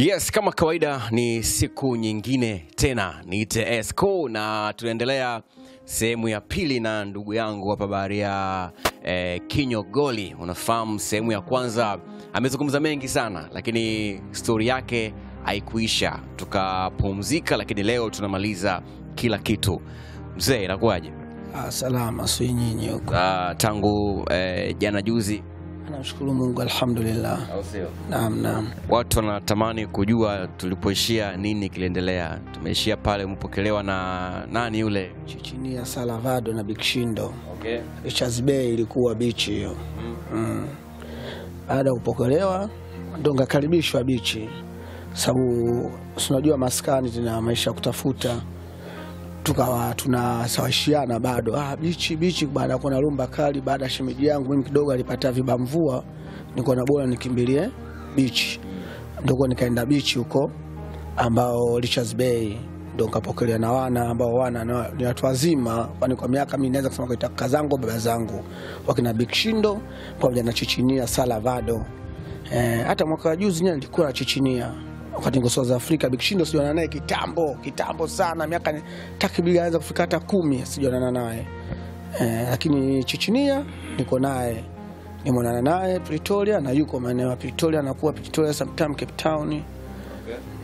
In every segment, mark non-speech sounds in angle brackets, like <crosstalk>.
Yes, kama kawaida ni siku nyingine tena niite Esco na tunaendelea sehemu ya pili na ndugu yangu hapa Baharia eh, Kinyogoli. Unafahamu sehemu ya kwanza amezungumza mengi sana, lakini stori yake haikuisha, tukapumzika, lakini leo tunamaliza kila kitu. Mzee, inakuwaje? Ah, salama si nyinyi huko. Ah, tangu eh, jana juzi, Namshukuru Mungu alhamdulillah. au sio? Naam, naam. Watu wanatamani kujua tulipoishia, nini kiliendelea. Tumeishia pale mpokelewa na nani yule? Chichinia Salavado na Bikshindo. Okay. Richards Bay ilikuwa bichi hiyo. Mm. Baada ya kupokelewa ndo ngakaribishwa bichi, sababu si unajua maskani tena maisha ya kutafuta, tukawa tunasawishiana bado ah, bichi bichi. Baada ya kuona rumba kali, baada ya shemeji yangu mimi kidogo alipata vibamvua, niko na bora nikimbilie bichi, ndoko nikaenda bichi huko ambao Richards Bay ndo nikapokelewa na wana ambao wana na- ni watu wazima, kwani kwa miaka mimi naweza kusema kwa kaka zangu baba zangu wakina Big Shindo pamoja na Chichinia Salavado. Eh, hata mwaka wa juzi nilikuwa na Chichinia wakati niko South Africa. Big Shindo sijaonana naye kitambo kitambo sana, miaka takriban anaweza kufika hata kumi sijaonana naye eh, lakini Chichinia niko naye nimeonana naye Pretoria na yuko maeneo ya Pretoria, anakuwa Pretoria sometime Cape Town.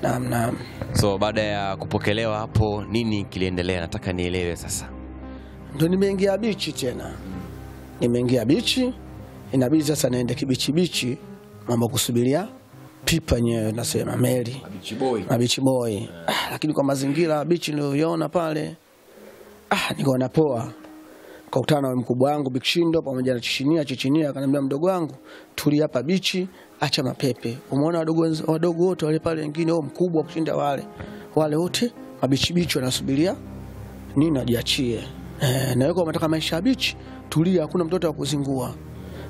Naam, naam. So baada ya kupokelewa hapo, nini kiliendelea? Nataka nielewe sasa. ndo nimeingia bichi tena, nimeingia bichi, inabidi sasa naende kibichi bichi, mambo kusubiria pipa nyewe, nasema meli na bichi boy. Ah, lakini kwa mazingira bichi niliyoiona pale, ah, nikaona poa. Kakutana na mkubwa wangu Bikshindo pamoja na Chichinia. Chichinia akaniambia mdogo wangu, tuli hapa bichi, acha mapepe. Umeona wadogo wadogo wote wale pale, wengine wao mkubwa kushinda wale wale wote mabichi bichi wanasubiria nini ajiachie. Eh, na yuko kama maisha ya bichi, tulia, hakuna mtoto wa kuzingua.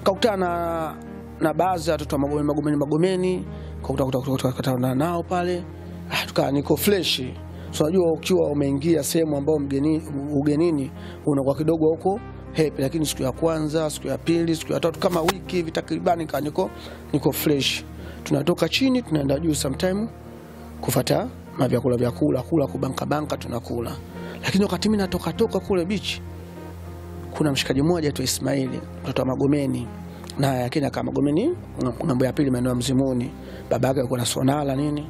Kakutana na, na baadhi ya watoto wa magomeni magomeni magomeni, kakutana nao pale, ah, tukaa niko fresh. So unajua ukiwa umeingia sehemu mgeni ugenini kidogo huko lakini siku ya kwanza, siku ya pili, siku ya tatu, kama wiki hivi niko niko fresh. Tunatoka chini tunaenda juu sometime kufata mavyakula vyakula kula kubanka banka tunakula, lakini wakati mimi natoka toka kule kuna mshikaji mmoja tu Ismaili mtoto wa Magomeni, naye akina kama Magomeni ng'ambo ya pili maeneo ya Mzimuni, baba yake alikuwa na sonala nini,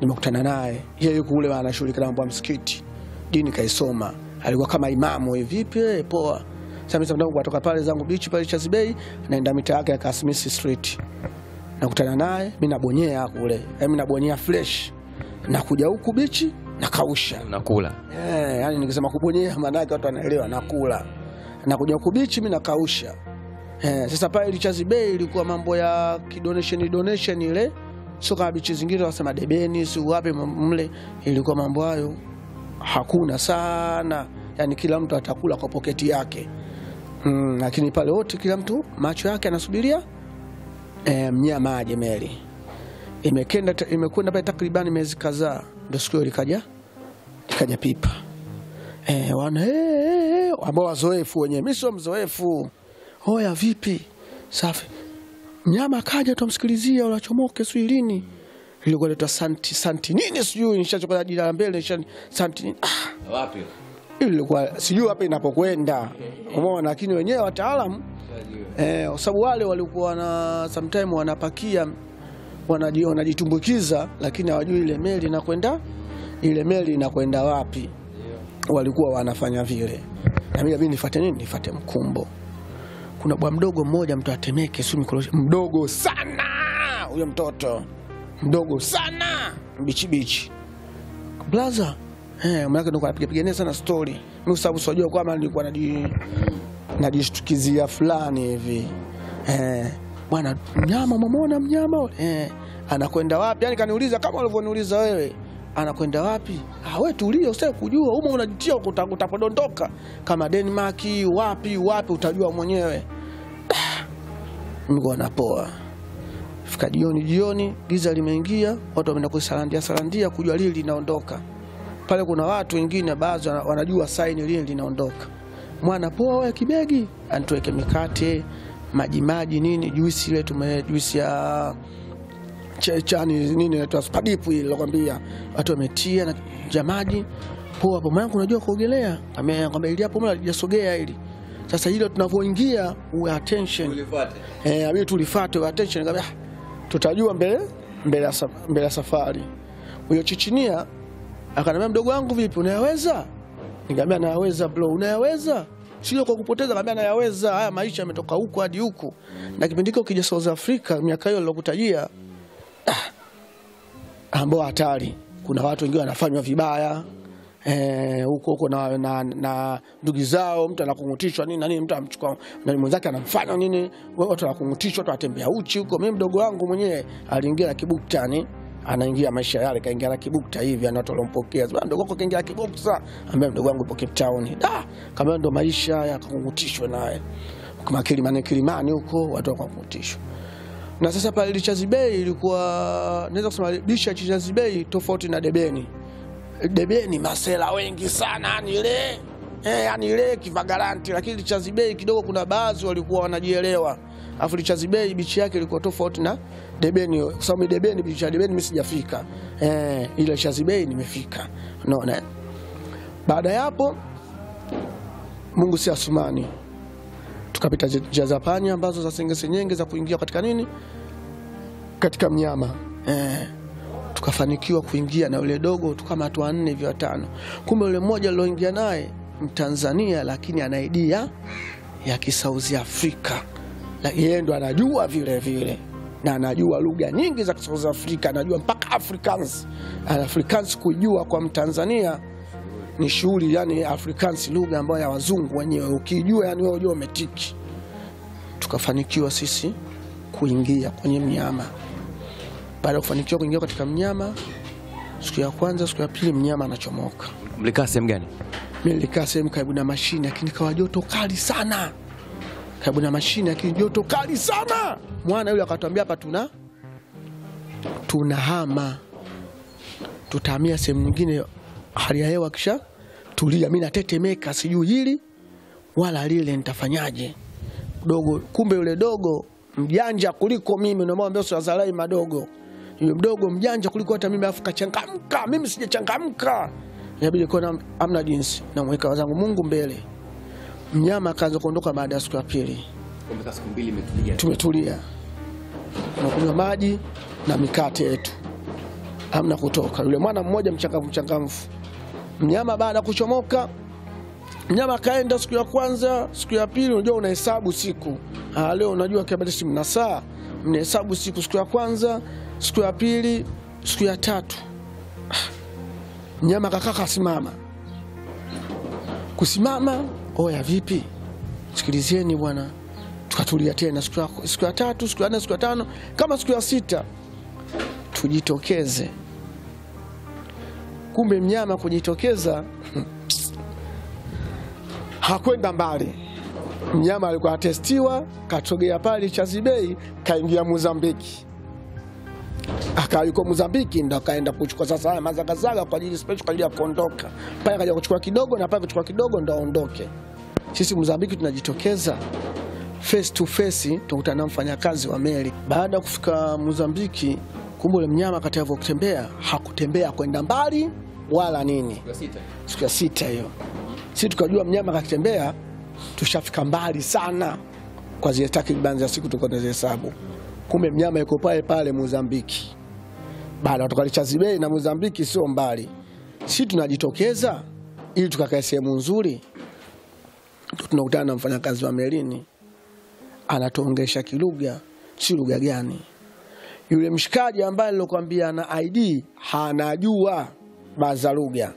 nimekutana naye yeye yuko ule anashughulika na mambo ya msikiti, dini kaisoma, alikuwa kama imamu hivi. Vipi eh, poa. Sasa mimi samdangu kutoka pale zangu bichi pale Richards Bay, naenda mitaa yake ya Kasmis Street nakutana naye, mimi nabonyea kule, mimi nabonyea fresh, nakuja huku bichi nakausha. Nakula Eh, yani nikisema kubonyea maana yake watu wanaelewa, nakula. Nakuja huku bichi mimi nakausha. Eh, sasa pale Richards Bay ilikuwa mambo ya kidonation donation ile, sio kama bichi zingine wasema debeni si wapi mle, ilikuwa mambo hayo hakuna sana, yani kila mtu atakula kwa poketi yake. Mm, lakini pale wote kila mtu macho yake anasubiria e, mnyama aje meli. Imekenda imekwenda pale takribani miezi kadhaa, ndio siku ilikaja likaja pipa e, wana hey, hey, hey, ambao wazoefu wenyewe, mimi sio mzoefu. Hoya vipi? Safi. Mnyama kaja tumsikilizia unachomoke sijui lini. Ilikuwa inaitwa santi santi nini sijui, nishachokoza jina la mbele nisha santi nini. Ah, wapi? ilikuwa sijui hapa inapokwenda, umeona, lakini wenyewe wataalamu eh, kwa sababu wale walikuwa na sometime wanapakia wanajiona wanajitumbukiza, lakini hawajui ile meli inakwenda ile meli inakwenda wapi. Walikuwa wanafanya vile, na mimi nifuate nini? Nifuate mkumbo. Kuna bwa mdogo mmoja mtu atemeke, si mikorosho mdogo sana, huyo mtoto mdogo sana, mbichibichi. Blaza eh, maana ndo anapiga pigania sana story. Mimi kwa sababu sijua kwamba nilikuwa naji najishtukizia fulani hivi. Eh, bwana mnyama, mamona mnyama? Eh, anakwenda wapi? Yani kaniuliza kama ulivyoniuliza wewe, anakwenda wapi? Ah, wewe tulia, usitaki kujua humo, unajitia utapodondoka kama Denmark wapi wapi, utajua mwenyewe. Niko napoa fika jioni jioni, giza limeingia, watu wameenda kusalandia salandia kujua lili linaondoka. Pale kuna watu wengine baadhi wanajua saini lili linaondoka. Mwana poa, wewe kibegi, anituweke mikate maji maji nini, juisi ile tume juisi ya che- chani nini inaitwa? Spadipu ile nakwambia watu wametia na jamaji. Poa hapo mwanangu unajua kuogelea. Amekwambia ili hapo mwana hajasogea ili sasa hilo tunavyoingia uwe attention. Eh abi tulifuate uwe attention. Nikamwambia "Ah, tutajua mbele mbele ya mbele ya safari. Huyo chichinia akaniambia mdogo wangu vipi unayaweza? Nikamwambia naweza bro unayaweza? Sio kwa kupoteza nikamwambia nayaweza. Haya maisha yametoka huku hadi huku. Na kipindi kile kija South Africa miaka hiyo nilokutajia ambao hatari. Kuna watu wengine wanafanywa vibaya eh, huko huko na, na, na ndugu zao, mtu anakungutishwa nini na nini, mtu amchukua na mwenzake anamfanya nini, watu wanakungutishwa, watu watembea uchi huko. Mimi mdogo wangu mwenyewe aliingia na kibuktani anaingia maisha yale, kaingia na kibukta hivi, ana watu walompokea, sema mdogo wako kaingia na kibukta, ambaye mdogo wangu yupo Cape Town, da! Kama ndo maisha ya kungutishwa naye. Kama Kilimani, Kilimani huko watu wakungutishwa na sasa pale Lichazi Bay ilikuwa naweza kusema Lichazi Bay tofauti na Debeni. Debeni masela wengi sana yani ile eh, yani ile kivagaranti, lakini Richards Bay kidogo kuna baadhi walikuwa wanajielewa. Afu Richards Bay bichi yake ilikuwa tofauti na Debeni, kwa sababu Debeni bichi ya Debeni mimi sijafika eh, ile Richards Bay nimefika. Unaona, baada ya hapo Mungu si Asumani tukapita njia za panya ambazo za sengese nyingi za kuingia katika nini katika mnyama eh, tukafanikiwa kuingia na yule dogo tukama watu wanne hivi watano. Kumbe yule mmoja alioingia naye Mtanzania, lakini ana idea ya kisauzi Afrika, yeye ndo anajua vile vile na anajua lugha nyingi za Kisauzi Afrika, anajua mpaka Afrikaans. Afrikaans kujua kwa Mtanzania ni shughuli yani Afrikaans, lugha ambayo ya wazungu wenyewe, ukijua yani wewe unajua umetiki. Tukafanikiwa sisi kuingia kwenye mnyama. Baada ya kufanikiwa kuingia katika mnyama, siku ya kwanza, siku ya pili, mnyama anachomoka. Mlikaa sehemu gani? Mimi nilikaa sehemu karibu na mashine, lakini kawa joto kali sana, karibu na mashine, lakini joto kali sana. Mwana yule akatuambia hapa tuna tunahama, tutahamia sehemu nyingine, hali ya hewa kisha tulia. Mimi natetemeka, sijui hili wala lile, nitafanyaje? Dogo, kumbe yule dogo mjanja kuliko mimi, ndio maana siwazalai madogo. Yule mdogo mjanja kuliko hata mimi, afu kachangamka, mimi sijachangamka. Inabidi kwa amna jinsi, namweka wazangu Mungu mbele. Mnyama akaanza kuondoka baada ya siku ya pili, siku mbili imetulia. tumetulia, tunakunywa maji na mikate yetu, amna kutoka. Yule mwana mmoja mchangamfu mchangamfu. Mnyama baada kuchomoka mnyama akaenda siku ya kwanza, siku ya pili, unajua unahesabu siku. Ah, leo unajua kiabatisi mna saa, mnahesabu siku, siku ya kwanza, siku ya pili, siku ya tatu. Ah, Mnyama kakaa kasimama. Kusimama, oya vipi? Sikilizeni bwana. Tukatulia tena siku ya, siku ya tatu, siku ya nne, siku ya tano, kama siku ya sita tujitokeze. Kumbe mnyama kujitokeza hakwenda mbali. Mnyama alikuwa atestiwa, katogea pale Chazibei, kaingia Mozambiki, akayuko Mozambiki ndo akaenda kuchukua sasa haya mazagazaga kwa ajili special kwa ajili ya kuondoka pale, akaja kuchukua kidogo na pale kuchukua kidogo ndo aondoke. Sisi Mozambiki tunajitokeza face to face, tukutana na mfanyakazi wa meli. Baada ya kufika Mozambiki, kumbe ule mnyama kati kutembea hakutembea kwenda mbali wala nini. Siku ya sita. Hiyo, si tukajua mnyama kakitembea, tushafika mbali sana kwa zile takriban za siku tulikuwa tunazihesabu. Kumbe mnyama yuko pale pale Mozambiki. Baada tukalichazibei na Mozambiki sio mbali, si tunajitokeza ili tukakae sehemu nzuri. Tunakutana na mfanyakazi wa melini, anatuongesha kilugha, si lugha gani? Yule mshikaji ambaye nilokuambia na ID hanajua baadhi za lugha.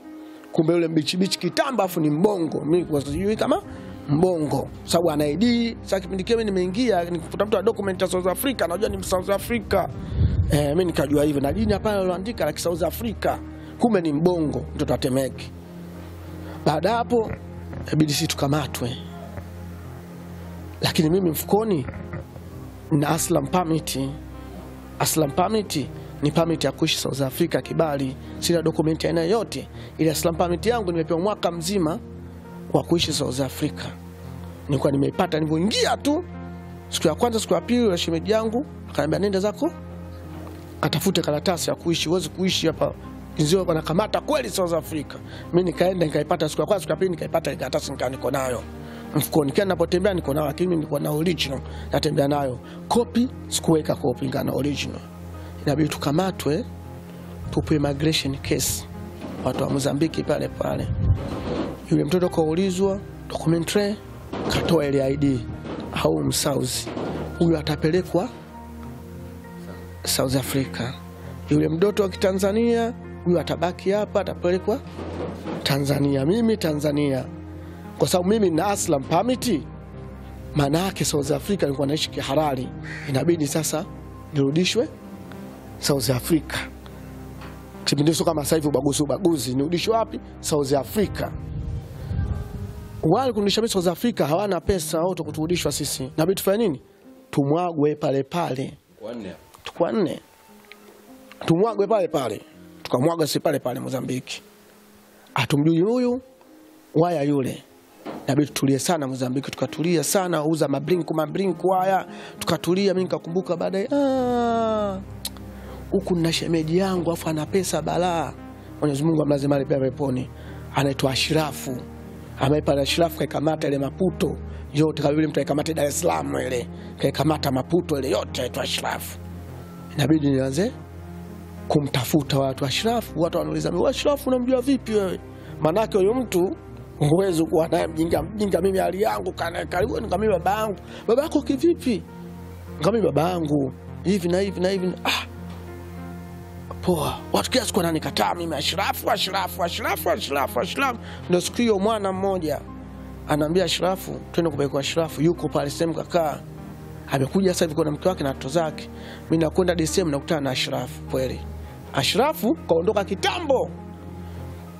Kumbe yule mbichibichi kitamba afu ni mbongo, mimi kwa sijui kama mbongo, sababu ana ID. Sasa kipindi kile mimi nimeingia nikutafuta document ya South Africa, najua ni South Africa eh, mimi nikajua hivyo na jina pale aliloandika la South Africa, kumbe ni mbongo, mtoto atemeki. Baada hapo ibidi sisi tukamatwe, lakini mimi mfukoni na aslam permit Aslam permit ni permit ya kuishi South Africa kibali, sina dokumenti aina yoyote. ila Aslam permit yangu nimepewa mwaka mzima wa kuishi South Africa, nilikuwa nimeipata nilivyoingia tu siku ya kwanza, siku ya pili, na shemeji yangu akaniambia nenda zako katafute karatasi ya kuishi, huwezi kuishi hapa nzio wanakamata kweli South Africa. Mimi nikaenda nikaipata siku ya kwanza, siku ya pili nikaipata karatasi nikaa niko nayo mfukoni, kila ninapotembea niko nayo, lakini mimi nilikuwa na original natembea nayo. Copy sikuweka copy, ngana original. Inabidi tukamatwe, tupe migration case, watu wa Mozambiki pale pale. Yule mtoto kaulizwa documentary, katoa ile ID au msauzi, huyu atapelekwa South Africa. Yule mtoto wa Kitanzania huyu atabaki hapa, atapelekwa Tanzania. Mimi Tanzania, kwa sababu mimi na aslam permit, maana yake South Africa nilikuwa naishi kihalali, inabidi sasa nirudishwe South Africa. Kipindi kama sasa hivi ubaguzi ubaguzi, nirudishwe wapi? South Africa. Wale kunirudisha mimi South Africa hawana pesa, au tukuturudishwa sisi, Na bitu tufanye nini? Tumwagwe pale pale Kwa nne Kwa tumwagwe pale pale, tukamwaga si pale pale Mozambiki. Atumjui huyu waya yule, nabidi tutulie sana Mozambiki, tukatulia sana, uza mabrinku mabrinku haya, tukatulia. Mimi nikakumbuka baadaye, ah, huku nina shemeji yangu afu ana pesa balaa. Mwenyezi Mungu amlaze mahali pema peponi, anaitwa Ashirafu pale Ashirafu kaikamata ile Maputo yote, kama mtu aikamata Dar es Salaam ile kaikamata Maputo ile yote, aitwa Ashirafu inabidi nianze kumtafuta watu Ashrafu. Watu wanauliza wewe Ashrafu unamjua vipi wewe? Maanake huyo mtu huwezi kuwa naye mjinga mjinga. Mimi hali yangu karibu nikamwambia baba yangu, baba yako kivipi? Nikamwambia baba yangu hivi na hivi na hivi. Ah, poa. Watu kiasi kwa nani kataa mimi Ashrafu, Ashrafu, Ashrafu, Ashrafu, Ashrafu. Ndio siku hiyo mwana mmoja anaambia Ashrafu, twende kwa Ashrafu, yuko pale sehemu kakaa amekuja sasa hivi kuna mke wake na watoto zake. Mimi nakwenda DCM nakutana na Ashrafu. Kweli Ashrafu kaondoka kitambo,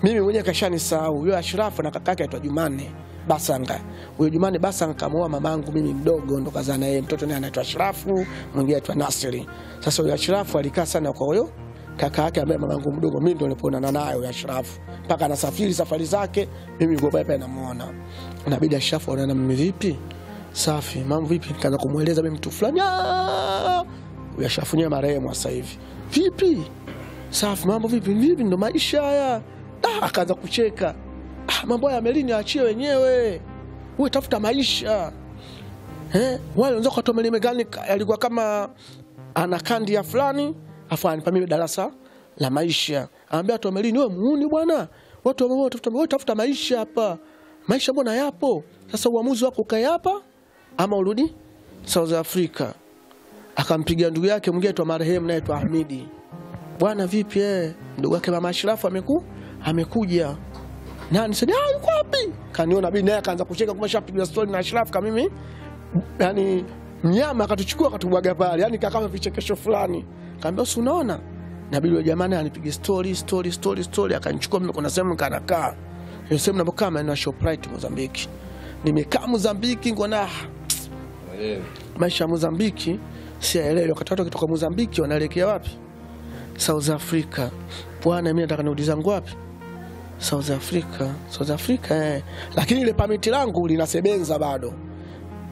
mimi mwenyewe kashanisahau. Yule Ashrafu na kakake aitwa Jumane Basanga. Huyo Jumane Basanga kamuoa mamangu mimi mdogo, ndo kazaa naye mtoto naye anaitwa Ashrafu, mwingine aitwa Nasiri. Sasa huyo Ashrafu alikaa sana kwa huyo kaka yake ambaye mamangu mdogo, mimi ndio nilipoonana naye huyo Ashrafu, mpaka anasafiri safari zake, mimi niko pale namuona. Inabidi Ashrafu aonana mimi vipi Safi, mambo vipi? Nikaanza kumweleza mimi mtu fulani, "Ah!" Ashrafu nyewe marehemu sasa hivi. Vipi? Safi, mambo vipi? Vipi ndo maisha haya? Ah, akaanza kucheka. Ah, mambo haya melini achie wenyewe. Wewe tafuta maisha. Eh, wale wenzako watu melime alikuwa kama ana kandi ya fulani, afu anipa mimi darasa la maisha. Anambia watu melini, wewe muuni bwana. Watu wao tafuta wewe tafuta maisha hapa. Maisha mbona yapo? Sasa uamuzi wako ukae hapa ama urudi South Africa. Akampigia ndugu yake mwingine aitwa marehemu naye aitwa Ahmidi. Bwana vipi eh? Ndugu yake mama Ashrafu ameku amekuja. Nani sasa? Ah, yuko wapi? Kaniona bibi naye akaanza kucheka kumeshapiga story na Ashrafu kama mimi. Yaani mnyama akatuchukua akatubwaga pale. yani kakama vichekesho fulani. Kaambia si unaona? nabidi yule jamani anipige story story story story akanichukua mimi kuna sehemu kanakaa. Hiyo sehemu napokaa maeneo ya Shoprite Mozambiki. Nimekaa Mozambiki ngona maisha ya Mozambiki siyaelewi. Wakati watu wakitoka Mozambiki wanaelekea wapi? South Africa. Bwana, mimi nataka nirudi zangu wapi? South Africa. South Africa eh. Lakini ile pamiti langu linasebenza bado.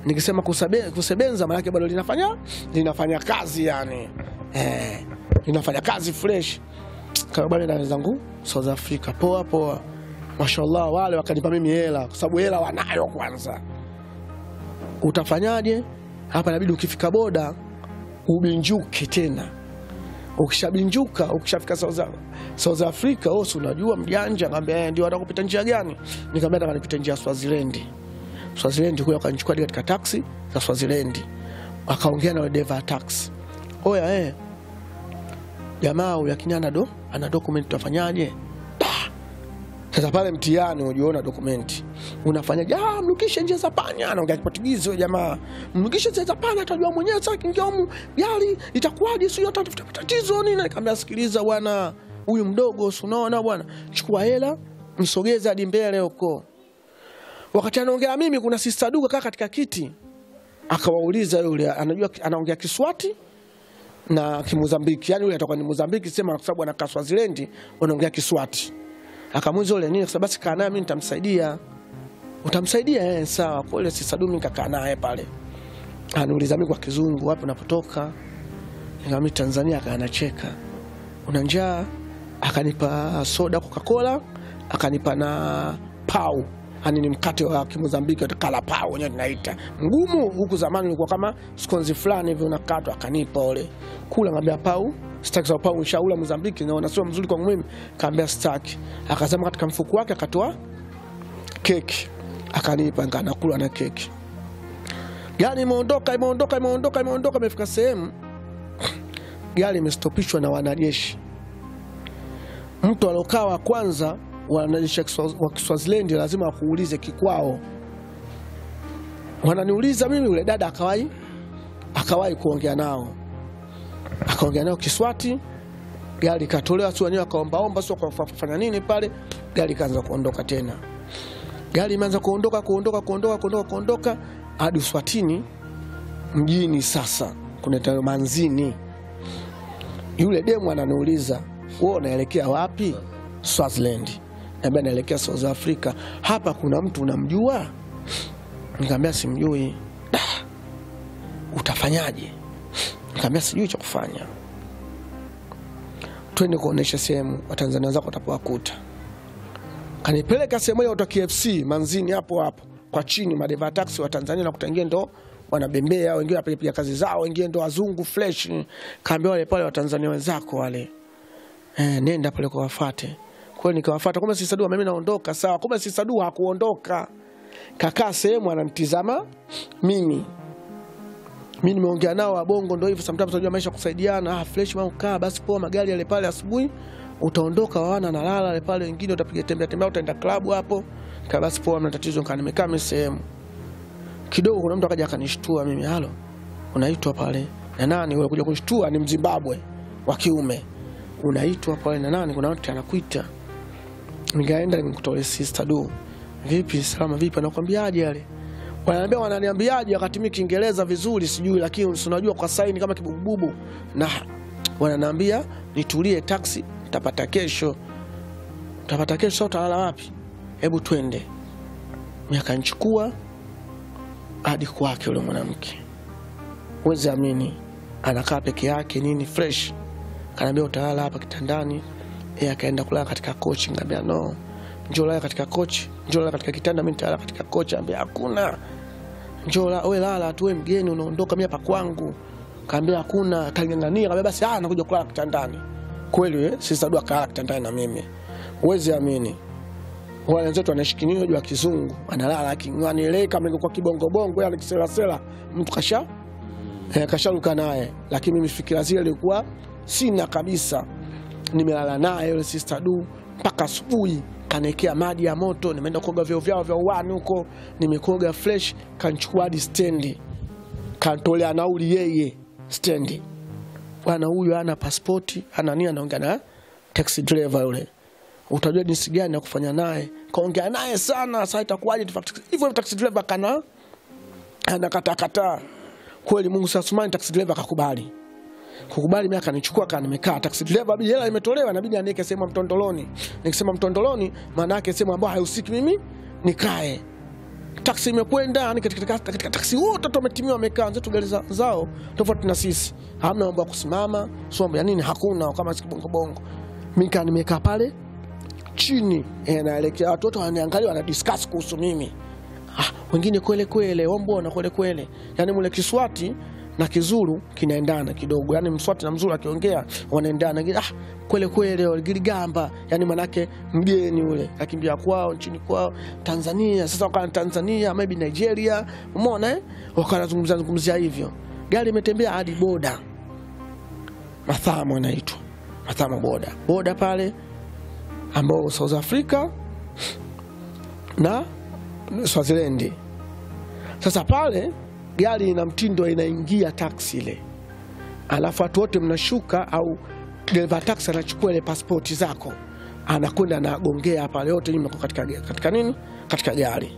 Nikisema kusebe, kusebenza maana bado linafanya linafanya kazi yani. Eh, linafanya kazi fresh. Bado na zangu South Africa. Poa poa. Mashallah, wale wakanipa mimi hela kwa sababu hela wanayo kwanza. Utafanyaje? Hapa inabidi ukifika boda ubinjuke tena. Ukishabinjuka, ukishafika South, South Africa, wewe si unajua mjanja, ngambia eh, ndio atakupita kupita njia gani? Nikamwambia atakupita njia ya Swaziland. Swaziland huyo akanichukua hadi katika taksi za Swaziland. Akaongea na dereva wa taxi. Oya eh. Jamaa huyu akinyana do ana document tutafanyaje? Sasa pale mtihani unajiona dokumenti unafanyaje? Ah, mnukishe njia za panya, anaongea Kiportugizi huyo jamaa. Mnukishe njia za panya, atajua mwenyewe. Sasa kingia humu gari itakuwaje? Sio atafuta tatizo nini? Nikamwambia sikiliza bwana, huyu mdogo, si unaona bwana, chukua hela msogeze hadi mbele huko. Wakati anaongea mimi, kuna sister duka kaa katika kiti, akawauliza yule, anajua anaongea Kiswati na Kimozambiki, yani yule atakuwa ni Mozambiki, sema kwa sababu anakaa Swaziland, wanaongea Kiswati akamuuliza yule nini, kwa basi kaa naye mimi nitamsaidia. Utamsaidia eh? Sawa. Kule sister sisadumi nikakaa naye pale, aniuliza mimi kwa kizungu, wapi unapotoka? nikamwambia Tanzania, akanacheka, una njaa? Akanipa soda Coca-Cola, akanipa na pau yani ni mkate wa Kimozambiki wa pau wenyewe tunaita mgumu, huku zamani ulikuwa kama skonzi fulani hivi unakatwa, akanipa ule kula, ngambia pau sitaki za pau, ushaula Mozambiki na wanasema mzuri kwangu mimi, kaambia sitaki. Akasema katika mfuko wake akatoa keki akanipa, nkanakula na keki. Gari imeondoka imeondoka imeondoka imeondoka, imefika sehemu gari imestopishwa na wanajeshi. Mtu alokaa wa kwanza wanajeshi wa Kiswazilendi lazima wakuulize kikwao. Wananiuliza mimi, yule dada akawahi akawahi kuongea nao, akaongea nao Kiswati, gari ikatolewa, si wenyewe akaombaomba, sio kufanya nini pale, gari ikaanza kuondoka tena. Gari imeanza kuondoka kuondoka kuondoka kuondoka kuondoka hadi Uswatini mjini. Sasa kuna Manzini, yule demu ananiuliza wewe unaelekea wapi? Swaziland. Naambia naelekea South Africa. Hapa kuna mtu unamjua? Nikamwambia simjui. Utafanyaje? Nikamwambia sijui cha kufanya, twende kuonesha sehemu Watanzania wenzako watapowakuta. Kanipeleka sehemu ya kutoka KFC Manzini, hapo hapo kwa chini, madeva taxi wa Tanzania na kutangia ndo wanabembea, wengine wanapiga kazi zao, wengine ndo wazungu fresh. Kaambia wale pale Watanzania wenzako wale Eh, nenda pale kuwafate. Kwa nikawafuata, kumbe Sisadu mimi naondoka, sawa. Kumbe Sisadu hakuondoka, kakaa sehemu ananitizama mimi. Mimi nimeongea nao wabongo, ndio hivyo, sometimes unajua maisha kusaidiana. Ah, fresh mama, kaa basi, poa, magari yale pale, asubuhi utaondoka, wana nalala yale pale, wengine utapiga tembea tembea, utaenda club hapo, kaa basi, poa, mna tatizo. Kaa nimekaa mimi sehemu kidogo, kuna mtu akaja akanishtua mimi, halo, unaitwa pale na nani? Ule kuja kunishtua ni Mzimbabwe wa kiume unaitwa pale na nani, kuna mtu anakuita. Nikaenda nimkutole sister du, vipi salama, vipi, anakwambiaje yale, wananiambia wananiambiaje, wakati mimi Kiingereza vizuri sijui, lakini unajua kwa saini kama kibububu, na wananiambia nitulie, taksi nitapata kesho, nitapata kesho. Utalala wapi? Hebu twende. Akanichukua hadi kwake yule mwanamke, wezi amini, anakaa peke yake nini fresh Kanaambia utalala hapa kitandani. Yeye akaenda kulala katika kochi. Ngambia no, njoo lala katika kochi, njoo lala katika kitanda, mimi nitalala katika kochi. Ambia hakuna, njoo wewe lala tu, wewe mgeni unaondoka, mimi hapa kwangu. Kaambia hakuna, kangangania. Kaambia basi, ah, nakuja kulala kitandani. Kweli eh, sisi ndo akalala kitandani na mimi, uwezi amini. Wale wenzetu wanaishi kinyojo wa kizungu, analala kinywani ile kama ingekuwa kibongo bongo, yani kisela sela, mtu kasha eh, kasharuka naye, lakini mimi fikira zile ilikuwa sina kabisa. Nimelala naye yule sister du mpaka asubuhi, kanekea maji ya moto, nimeenda kuoga vyoo vyao vya uwani huko, nimekoga fresh, kanchukua hadi stendi, kantolea nauli yeye stendi. Bwana huyu ana pasipoti ana nini, anaongea na taxi driver yule, utajua jinsi gani ya kufanya naye. Kaongea naye sana, sasa itakuwaje hivyo? Taxi driver kana anakatakata kweli. Mungu sasa, taxi driver akakubali kukubali mimi akanichukua kana nimekaa. Taxi driver bibi hela imetolewa inabidi aniweke sehemu mtondoloni. Nikisema mtondoloni maana yake sehemu ambayo haihusiki mimi nikae. Taxi imekwenda yani katika katika taxi wote watu wamekaa wenzetu gari zao tofauti na sisi. Hamna mambo ya kusimama sio ya nini hakuna kama sikibongo bongo. Mimi kana nimekaa pale chini eh naelekea watu wote wananiangalia wana discuss kuhusu mimi. Ah wengine kwele kwele wambona kwele kwele? Yani mule Kiswati na Kizulu kinaendana kidogo, yani Mswati na Mzulu akiongea wanaendana. Ah, kwele kwele giligamba, yani manake mgeni ule akimbia kwao nchini kwao Tanzania. Sasa wakana Tanzania maybe Nigeria, umeona eh, wakanazungumzia zungumzia hivyo. Gari imetembea hadi boda Mathamo, anaitwa Mathamo boda boda pale ambao South Africa na Swaziland. Sasa pale gari ina mtindo inaingia taksi ile, alafu watu wote mnashuka, au dereva taksi anachukua ile pasipoti zako, anakwenda anagongea pale, wote nyinyi mko katika, katika nini, katika gari.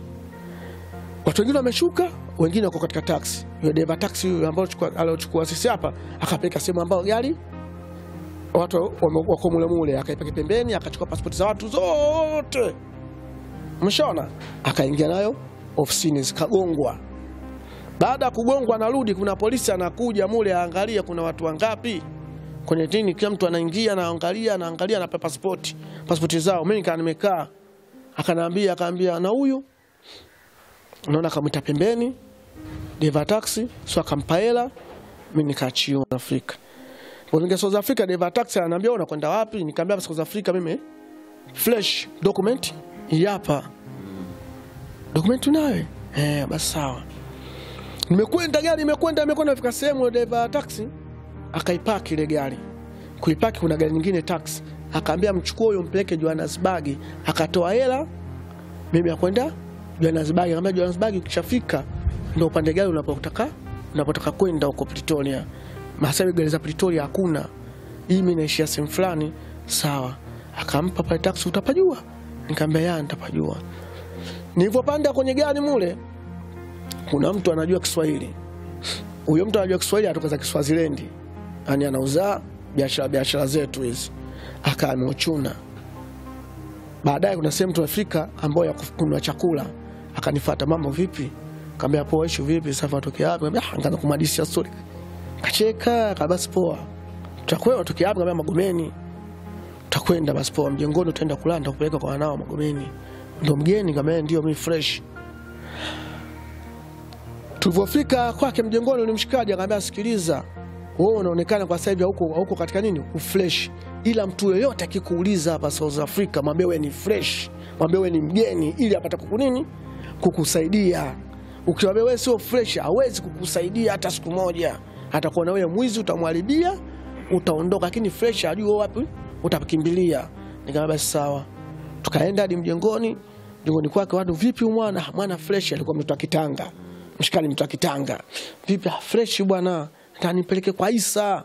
Watu wengine wameshuka, wengine wako katika taksi. Yule dereva taksi huyo ambao aliochukua sisi hapa akapeleka sehemu ambayo gari watu wako mule mule, akaipeka pembeni, akachukua pasipoti za watu zote, mshaona, akaingia nayo ofisini zikagongwa Baada ya kugongwa narudi, kuna polisi anakuja mule aangalie kuna watu wangapi kwenye tini. Kila mtu anaingia anaangalia, anaangalia na pasipoti pasipoti zao. Mimi nikaa nimekaa, akaniambia akaambia, na huyu naona, akamwita pembeni deva taxi, so akampa hela, mimi nikaachiwa Afrika. Kwa South Africa, deva taxi ananiambia unakwenda wapi? Nikamwambia South Africa mimi flash document hapa. Document unayo? Eh, basi sawa. Nimekwenda gari imekwenda imekwenda fika sehemu deva taxi akaipaki ile gari. Kuipaki kuna gari nyingine taxi. Akaambia mchukue huyo mpeleke Johannesburg. Akatoa hela mimi akwenda Johannesburg. Akamwambia Johannesburg ukishafika ndio upande gari unapotaka unapotaka kwenda huko Pretoria. Masawi gari za Pretoria hakuna. Hii mimi naishia sehemu fulani. Sawa. Akampa pale taxi utapajua. Nikamwambia ya nitapajua. Nilipopanda kwenye gari mule kuna mtu anajua Kiswahili. Huyo mtu anajua Kiswahili atoka za Kiswazilendi, yani anauza biashara biashara zetu hizi, akaniochuna. Baadaye kuna sehemu tunafika ambayo ya kunywa chakula, akanifuata, mambo vipi? Kaambia poa, ishu vipi? Sasa watokea wapi? Kaambia ah, kumadisi ya story, kacheka, kabasi basi poa, tutakwenda watokea wapi? Kaambia Magomeni. Tutakwenda basi poa, mjengoni utaenda kulanda kupeleka kwa wanao Magomeni. Ndo mgeni? Kaambia ndio, mimi fresh Tulivyofika kwake mjengoni, ni mshikaji akaambia, sikiliza, wewe unaonekana kwa sasa huko huko katika nini ufresh, ila mtu yeyote akikuuliza hapa South Africa, mwambie wewe ni fresh, mwambie wewe ni mgeni, ili apate kuku nini kukusaidia. Ukiwambia wewe sio fresh, hawezi kukusaidia hata siku moja, atakuona wewe mwizi, utamharibia, utaondoka, lakini fresh ajue wapi utakimbilia. Nikamwambia basi sawa, tukaenda hadi mjengoni. Mjengoni kwake watu, vipi mwana mwana fresh, alikuwa mtoto wa Kitanga mshikani mtu akitanga vipi? Fresh bwana. Tanipeleke kwa Isa.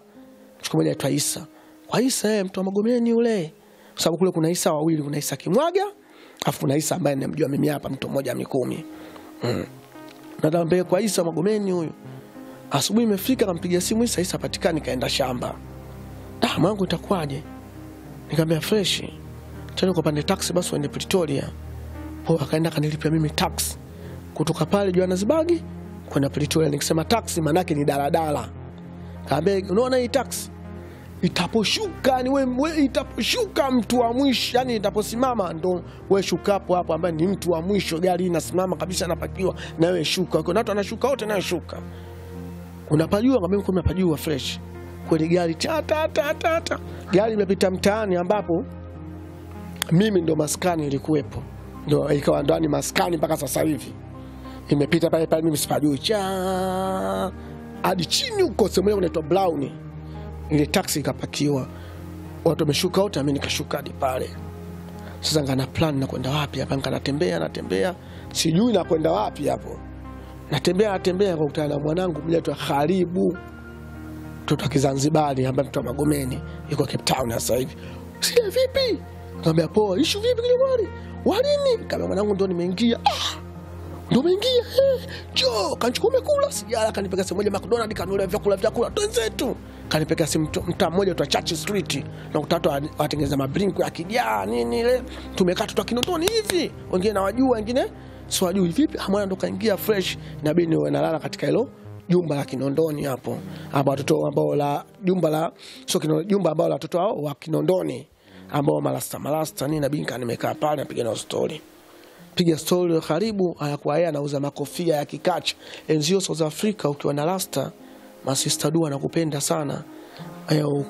Siku moja aitwa Isa. Kwa Isa eh, mtu wa Magomeni ule. Kwa sababu kule kuna Isa wawili kuna Isa Kimwaga afu kuna Isa ambaye namjua mimi hapa mtu mmoja Mikumi. Mm. nataka mpeleke kwa Isa Magomeni huyu. Asubuhi imefika nampigia simu Isa Isa patikani kaenda shamba. Ah mwangu itakuwaje? Nikamwambia fresh tena kwa pande taxi basi uende Pretoria po akaenda kanilipia mimi taxi kutoka pale Johannesburg kwenda Pretoria. Nikisema taksi manake ni daladala. Kaambia unaona hii taxi itaposhuka ni we, we, itaposhuka mtu wa mwisho yani itaposimama ndo we shukapo hapo ambaye ni mtu wa mwisho, gari inasimama kabisa, napakiwa na wewe shuka. Kuna watu wanashuka wote, nawe. Unapajua kama mimi napajua fresh kweli, gari ta ta ta ta ta, gari imepita mtaani ambapo mimi ndo maskani ilikuwepo, ndo ikawa ndani maskani mpaka sasa hivi imepita pale pale, mimi sipajui cha hadi chini huko sehemu ile inaitwa Brown. Ile taxi ikapakiwa, watu wameshuka wote, mimi nikashuka hadi pale. Sasa ngana plan na kwenda wapi hapa, nkanatembea natembea, sijui na kwenda wapi hapo, natembea natembea, kwa kutana na mwanangu mmoja tu karibu mtoto wa Kizanzibari ambaye mtoto wa Magomeni, yuko Cape Town sasa hivi. Sile vipi? Nikamwambia poa, ishu vipi mwali? Walini? Kama mwanangu ndo nimeingia. Ah! Ndo umeingia eh, jo kanchukua umekula sijala, kanipeka sehemu moja McDonald, kanulia vyakula vyakula twenzetu, kanipeka sehemu mtaa mmoja tu Church Street. Na kutatu watengeneza mabrinku ya kijaa nini ile, tumekaa tutwa Kinondoni hivi, wengine nawajua wengine siwajui. Vipi? Amwana ndo kaingia fresh, inabidi niwe nalala katika hilo jumba la Kinondoni hapo, hapo watoto ambao la jumba la sio kino, jumba ambao la watoto hao wa Kinondoni. Ambao malasta malasta nini, na binka nimekaa pale napiga nao story piga stori karibu. Ayakuwa yeye anauza makofia ya kikacha enzio South Africa, ukiwa na rasta masista du anakupenda sana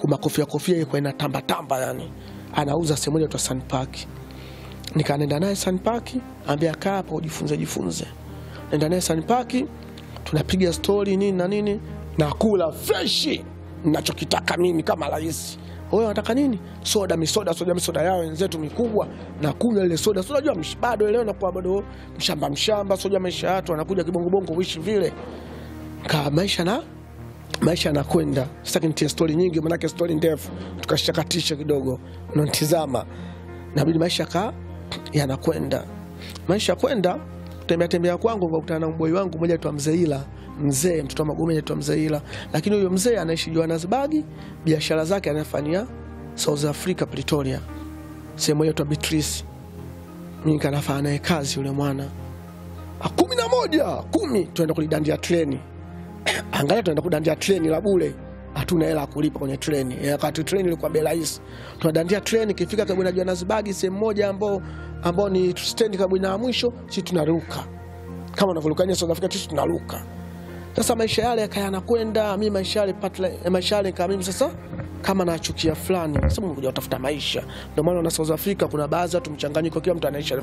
makofia kofia ilikuwa ina tamba tamba, yani anauza sehemu moja tu Sun Park. Nikaenda naye Sun Park, ambia kaa hapo ujifunze jifunze. Nenda naye Sun Park, tunapiga stori nini na nini, nakula freshi ninachokitaka mimi kama rais wewe unataka nini? Soda, misoda, soda, misoda yao wenzetu mikubwa, na kunywa ile soda. Soda unajua bado leo nakuwa bado mshamba mshamba, soda maisha watu anakuja kibongo bongo uishi vile. Ka maisha na maisha yanakwenda. Sitaki nitie story nyingi, maana story ndefu tukashakatisha kidogo. Unanitizama. nabidi maisha ka yanakwenda. Maisha kwenda tembea tembea kwangu kwa kutana na mboi wangu mmoja tu Mzeila mzee mtoto wa Magomeni mzee ila. Lakini huyo mzee anaishi Johannesburg, biashara zake anafanyia South Africa Pretoria, sehemu hiyo tu Beatrice. Mimi kanafanya naye kazi yule mwana. Ah, kumi na moja kumi. Tunaenda kulidandia treni. <coughs> Angalia tunaenda kudandia treni la bure. Hatuna hela kulipa kwenye treni. Eh, wakati treni ilikuwa bei rahisi. Tunadandia treni ikifika karibu na Johannesburg sehemu moja ambao ambao ni stendi karibu na mwisho sisi tunaruka. Kama unavyoruka South Africa sisi tunaruka sasa maisha yale yaka yanakwenda mimi maisha yale patla- maisha yale kama mimi sasa kama nachukia fulani. Sababu kuja kutafuta maisha. Ndio maana na South Africa kuna baadhi watu mchanganyiko kila mtu anaishi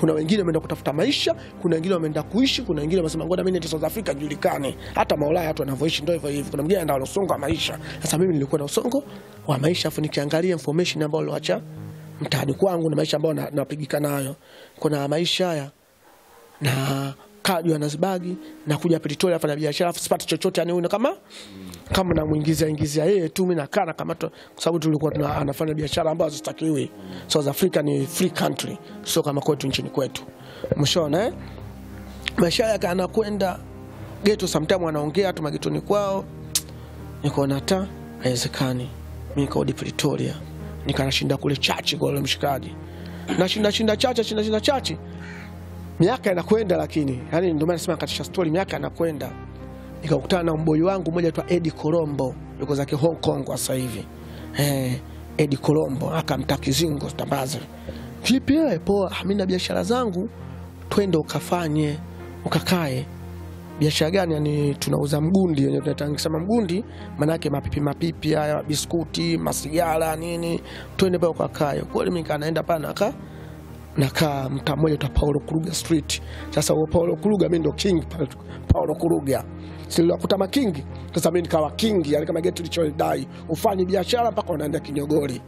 kuna wengine wameenda kutafuta maisha kuna wengine wameenda kuishi kuna wengine wamesema ngoja mimi niende South Africa nijulikane. Hata maulaya watu wanavyoishi ndio hivyo hivyo. Kuna mwingine anaenda na usongo wa maisha. Sasa mimi nilikuwa na usongo wa maisha afu nikiangalia information ambayo niliacha mtaani kwangu na maisha ambayo na- napigika nayo. Kuna maisha haya na kaa Johannesburg na kuja Pretoria afanya biashara afu sipati chochote yani una kama kama namuingizia ingizia yeye tu mimi nakaa na kama kwa sababu tulikuwa tuna anafanya biashara ambazo hazitakiwi. South Africa ni free country, sio kama kwetu nchini kwetu. Mshaona eh? Maisha yake anakwenda geto, sometime anaongea tu magetoni kwao, nikaona hata haiwezekani. Mimi nikarudi Pretoria, nikanashinda kule chachi kwa yule mshikaji, nashinda shinda chache shinda shinda chache miaka inakwenda lakini yani ndio maana nasema katisha story miaka inakwenda. Nikakutana na mboi wangu mmoja aitwa Eddie Colombo yuko zake Hong Kong sasa hivi. Eh Eddie Colombo akamta kizingo tambaze, vipi wewe poa "Ah, mimi na biashara zangu twende ukafanye ukakae. Biashara gani? Yani tunauza mgundi yenye tunatangisema mgundi manake mapipi mapipi haya biskuti masigara nini twende pale ukakae. Kweli mimi kanaenda pale nakaa nakaa mtaa mmoja ta Paulo Kuruga Street. Sasa huo Paulo Kuruga mimi ndo king Paulo Kuruga, Siliwakuta makingi. Sasa mimi nikawa king, yani kama geti lichodai. Ufanye biashara mpaka unaenda kinyogori.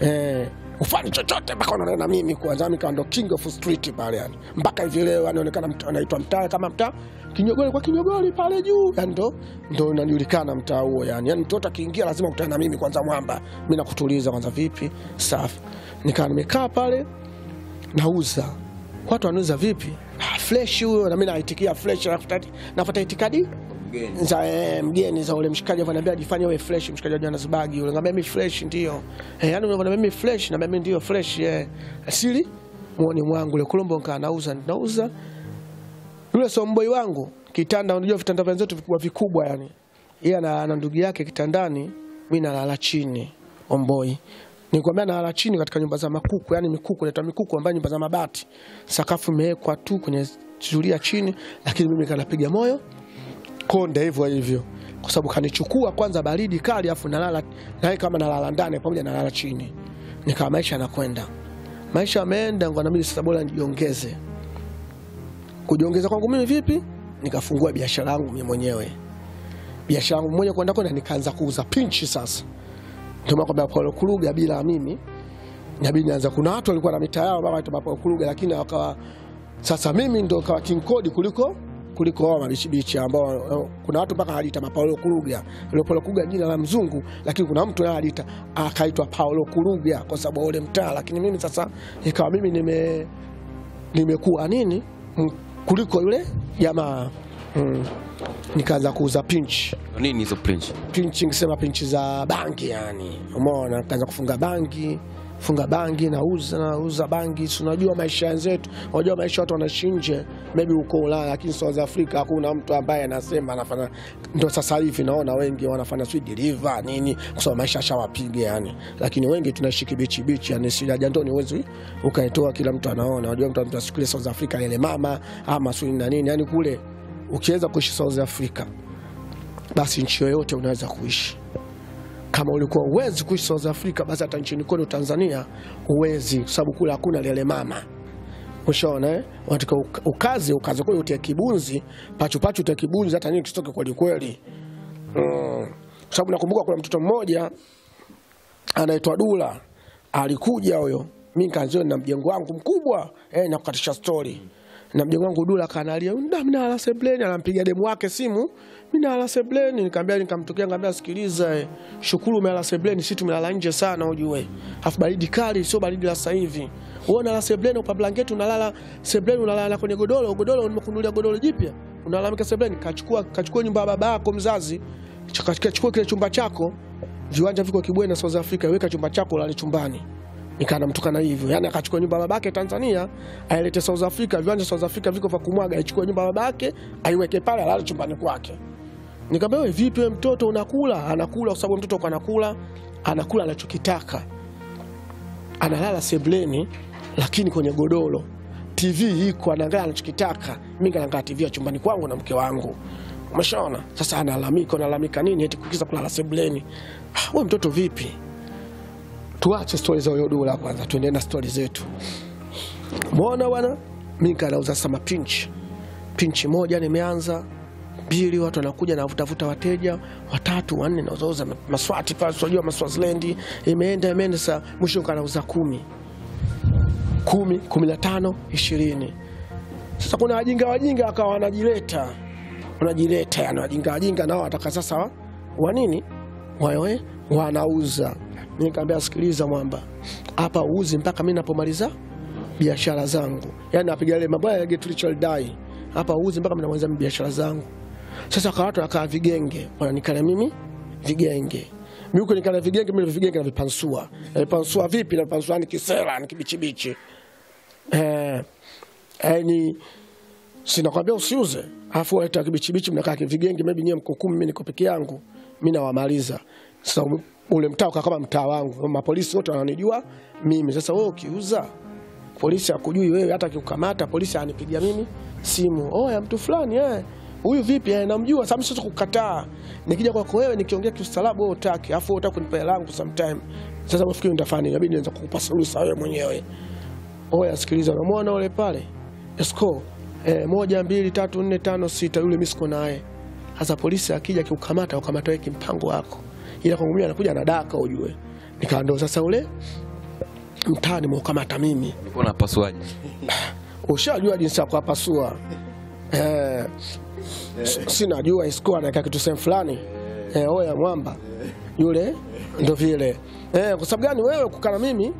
Eh, ufanye chochote mpaka unaenda na mimi kwanza mimi kawa ndo king of street pale yani. Mpaka hivi leo anaonekana anaitwa mtaa kama mtaa kinyogori kwa kinyogori pale juu. Yani ndo ndo unajulikana mtaa huo yani. Yani mtoto akiingia lazima ukutane na mimi kwanza mwamba. Mimi nakutuliza kwanza vipi? Safi. Nikawa nimekaa pale nauza. Watu wanauza vipi? Ah, fresh huyo na mimi naitikia fresh nafuta nafuta itikadi za eh, mgeni za ule mshikaji ananiambia jifanye wewe fresh mshikaji wa Johannesburg yule ngambia mimi fresh ndio. Eh yani unaniambia mimi fresh na mimi ndio fresh eh. Asili muone mwangu ile kulombo nikaa nauza nauza. Yule somboi wangu kitanda unajua vitanda vya wenzetu vikubwa vikubwa yani. Yeye ana ndugu yake kitandani mimi nalala chini omboi nikwambia nalala chini katika nyumba za makuku yani mikuku inaitwa mikuku ambayo nyumba za mabati. Sakafu imewekwa tu kwenye zulia chini lakini mimi kanapiga moyo konde hivyo hivyo kwa sababu kanichukua kwanza baridi kali afu nalala naye kama nalala ndani pamoja nalala chini. Nikawa maisha yanakwenda. Maisha yameenda ngona mimi sasa bora nijiongeze. Kujiongeza kwangu mimi vipi? Nikafungua biashara yangu mimi mwenyewe. Biashara yangu mwenyewe kwenda kwenda nikaanza kuuza pinchi sasa ndio kwamba Apollo bila mimi inabidi nianza kuna watu walikuwa na mitaa yao mpaka Apollo Kruger lakini wakawa sasa mimi ndo kawa king code kuliko kuliko wao mabichibichi ambao kuna watu mpaka alita Paulo Kruger. Ile Paulo Kruger jina la mzungu, lakini kuna mtu naye aliita akaitwa Paulo Kruger kwa sababu ule mtaa, lakini mimi sasa ikawa mimi nime nimekuwa nini kuliko yule jamaa mm. Nikaanza kuuza pinch. Nini hizo pinch? Pinch nikisema pinch za bangi yani. Umeona? Nikaanza kufunga bangi funga bangi nauza nauza bangi. Si unajua maisha yenzetu unajua maisha watu wanaishi nje? Maybe uko Ulaya lakini South Africa hakuna mtu ambaye anasema anafanya. Ndo sasa hivi naona wengi wanafanya sweet deliver nini kwa sababu maisha ashawapiga yani. Lakini wengi tunaishi kibichi bichi yani si haja ndio niwezi ukaitoa kila mtu anaona. Unajua mtu mtu South Africa ile mama ama sweet na nini yani kule ukiweza kuishi South Africa basi nchi yoyote unaweza kuishi. Kama ulikuwa uwezi kuishi South Africa, basi hata nchini kwenu Tanzania uwezi kwa sababu kule hakuna lele mama. Ushaona eh? Wataka ukazi ukaze kweli, utie kibunzi pachu pachu, utie kibunzi hata nini kisitoke kweli kweli. Mm. Kwa sababu nakumbuka kuna mtoto mmoja anaitwa Dula alikuja huyo, mimi nikaanzia na mjengo wangu mkubwa eh, na kukatisha story na mjengo wangu Dula kanalia, "Nda, mimi nalala sebleni." anampiga demu wake simu, mimi nalala sebleni. Nikamwambia, nikamtokea, nikamwambia, sikiliza, eh, shukuru umelala sebleni, sisi tumelala nje sana, ujue afu baridi kali, sio baridi la sasa hivi. Wewe unalala sebleni kwa blanketi, unalala sebleni, unalala kwenye godoro, godoro nimekunulia godoro jipya, unalalamika sebleni. Kachukua kachukua nyumba ya baba yako mzazi, kachukua kile chumba chako viwanja viko Kibwena South Africa, weka chumba chako lale chumbani. Nikaa namtukana hivyo, yani akachukua nyumba babake Tanzania ailete South Africa, viwanja South Africa viko vya kumwaga, aichukue nyumba babake aiweke pale, alale chumbani kwake. Nikamwambia wewe, vipi wewe mtoto unakula? Anakula kwa sababu mtoto kwa anakula, anakula anachokitaka, analala sebleni, lakini kwenye godoro TV iko, anaangalia anachokitaka. Mimi naangalia TV ya chumbani kwangu na mke wangu. Umeshaona? Sasa analalamika, analalamika nini? Eti kukiza kulala sebleni. we wewe mtoto vipi? Tuache stori za huyo dula kwanza, tuendelee na stori zetu. Mbona bwana, mimi kanauza sama mapinchi pinchi moja nimeanza mbili, watu wanakuja navutavuta wateja watatu wanne, nauzauza maswati pale, unajua maswazilendi, imeenda imeenda, sa mwisho kanauza kumi kumi kumi na tano ishirini. Sasa kuna wajinga wajinga akawa wanajileta wanajileta, yani wajinga wajinga nao wataka sasa wa nini wawe wanauza. Nikamwambia sikiliza, mwamba, hapa uuzi mpaka mimi napomaliza biashara zangu, yani napiga ile mambo ya get rich or die. Hapa uuzi mpaka mimi namaliza biashara zangu. Sasa kwa watu wakaa vigenge, wananikana mimi vigenge mimi huko nikana vigenge, mimi vigenge na navipansua. Navipansua vipi? Na vipansua ni kisera, ni kibichibichi eh, eh, ni sinakwambia usiuze, afu waita kibichibichi, mnakaa kivigenge, maybe nyewe mko kumi, mimi niko peke yangu, mimi nawamaliza. Sasa ule mtaa ukawa kama mtaa wangu, mapolisi wote wananijua mimi. Sasa wewe ukiuza, polisi akujui wewe, hata akiukamata polisi anipigia mimi simu, oh ya mtu fulani eh huyu vipi? Eh, namjua. Sasa mimi siwezi kukataa, nikija kwako wewe nikiongea kiustaarabu, wewe utaki, afu wewe utaki kunipa hela yangu sometime. Sasa unafikiri nitafanya? Inabidi nianze kukupa sulusa wewe mwenyewe. Oh ya, sikiliza, unamwona ule pale Esco eh, moja mbili tatu nne tano sita, yule mimi siko naye. Sasa polisi akija kiukamata, ukamata wewe kimpango wako, ila kwangu mimi anakuja na daka, ujue. Nikawa ndo sasa ule mtaani mwukamata mimi, Ulikuwa unapasuaje? <sighs> ushajua jinsi ya kuwapasua. Eh, sinajua isiko anaeka kitu sehemu fulani. Eh, oya mwamba. Yule ndo vile. Eh, kwa sababu gani wewe kukana mimi